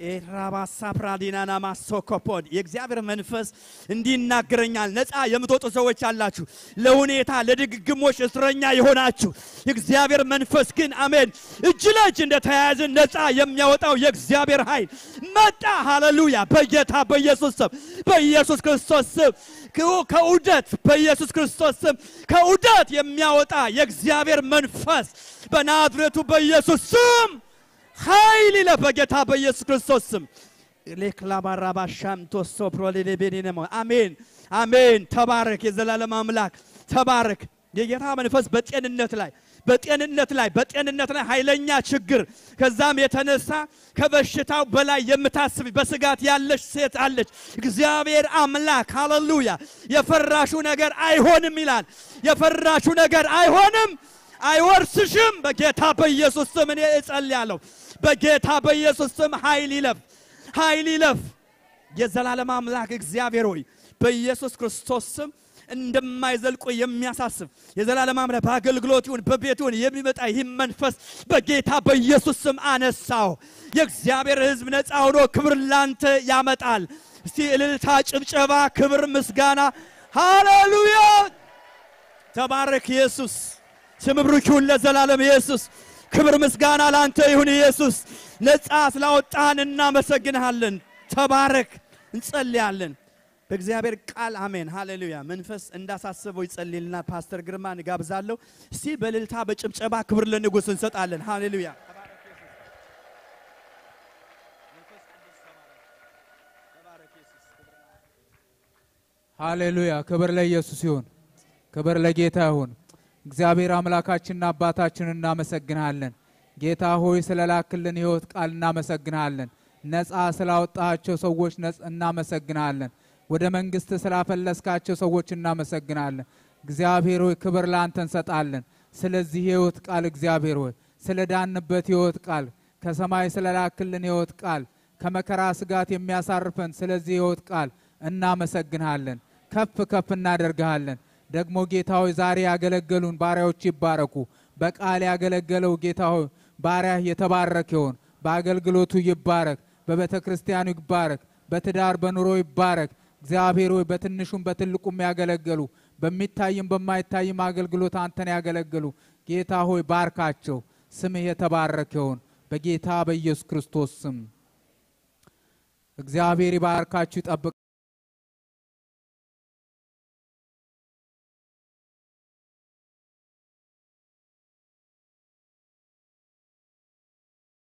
ኤራባሳ ፕራዲናና ማሶኮፖድ የእግዚአብሔር መንፈስ እንዲናገረኛል። ነፃ የምትወጡ ሰዎች አላችሁ። ለሁኔታ ለድግግሞች እስረኛ የሆናችሁ የእግዚአብሔር መንፈስ ግን አሜን፣ እጅ ለእጅ እንደተያያዝን ነፃ የሚያወጣው የእግዚአብሔር ኃይል መጣ። ሃሌሉያ! በጌታ በኢየሱስ ስም በኢየሱስ ክርስቶስ ስም ከውደት በኢየሱስ ክርስቶስ ስም ከውደት የሚያወጣ የእግዚአብሔር መንፈስ በናዝሬቱ በኢየሱስ ስም ኃይል ይለፍ በጌታ በኢየሱስ ክርስቶስ ስም ሌክላባራባሻምቶሶ ፕሮሌሌቤኔነሞ አሜን አሜን። ተባረክ የዘላለም አምላክ ተባረክ። የጌታ መንፈስ በጤንነት ላይ በጤንነት ላይ በጤንነት ላይ ኃይለኛ ችግር ከዛም የተነሳ ከበሽታው በላይ የምታስብ በስጋት ያለች ሴት አለች። እግዚአብሔር አምላክ ሃሌሉያ የፈራሹ ነገር አይሆንም ይላል። የፈራሹ ነገር አይሆንም አይወርስሽም። በጌታ በኢየሱስ ስም እኔ እጸልያለሁ። በጌታ በኢየሱስ ስም ኃይል ይለፍ፣ ኃይል ይለፍ። የዘላለም አምላክ እግዚአብሔር ሆይ በኢየሱስ ክርስቶስ ስም እንደማይዘልቁ የሚያሳስብ የዘላለም አምላክ በአገልግሎት ይሁን በቤት ይሁን የሚመጣ ይህ መንፈስ በጌታ በኢየሱስ ስም አነሳው። የእግዚአብሔር ሕዝብ ነፃ ሆኖ ክብር ላንተ ያመጣል። እስቲ እልልታ፣ ጭብጨባ፣ ክብር፣ ምስጋና ሃሌሉያ። ተባረክ ኢየሱስ። ስም ብሩክ ይሁን ለዘላለም ኢየሱስ። ክብር ምስጋና ላንተ ይሁን ኢየሱስ። ነፃ ስላወጣን እናመሰግንሃለን። ተባረክ። እንጸልያለን በእግዚአብሔር ቃል አሜን። ሃሌሉያ። መንፈስ እንዳሳስበው ይጸልይልና ፓስተር ግርማን ጋብዛለሁ። እስቲ በእልልታ በጭብጨባ ክብር ለንጉሥ እንሰጣለን። ሃሌሉያ። ሃሌሉያ ክብር ለኢየሱስ ይሁን። ክብር ለጌታ ይሁን። እግዚአብሔር አምላካችንና አባታችን እናመሰግንሃለን። ጌታ ሆይ ስለላክልን ሕይወት ቃል እናመሰግንሃለን። ነፃ ስላወጣሃቸው ሰዎች እናመሰግንሃለን። ወደ መንግስት ስላፈለስካቸው ሰዎች እናመሰግናለን። እግዚአብሔር ሆይ ክብር ለአንተ እንሰጣለን። ስለዚህ የሕይወት ቃል እግዚአብሔር ሆይ ስለ ዳንበት ሕይወት ቃል ከሰማይ ስለላክልን ሕይወት ቃል ከመከራ ስጋት የሚያሳርፈን ስለዚህ ሕይወት ቃል እናመሰግንሃለን። ከፍ ከፍ እናደርግሃለን። ደግሞ ጌታ ሆይ ዛሬ ያገለገሉን ባሪያዎች ይባረኩ። በቃል ያገለገለው ጌታ ሆይ ባሪያህ የተባረክ ይሆን። በአገልግሎቱ ይባረክ፣ በቤተ ክርስቲያኑ ይባረክ፣ በትዳር በኑሮ ይባረክ። እግዚአብሔር ሆይ በትንሹም በትልቁም ያገለገሉ በሚታይም በማይታይም አገልግሎት አንተን ያገለገሉ ጌታ ሆይ ባርካቸው። ስምህ የተባረክ ይሆን በጌታ በኢየሱስ ክርስቶስ ስም። እግዚአብሔር ይባርካችሁ ይጠብቅ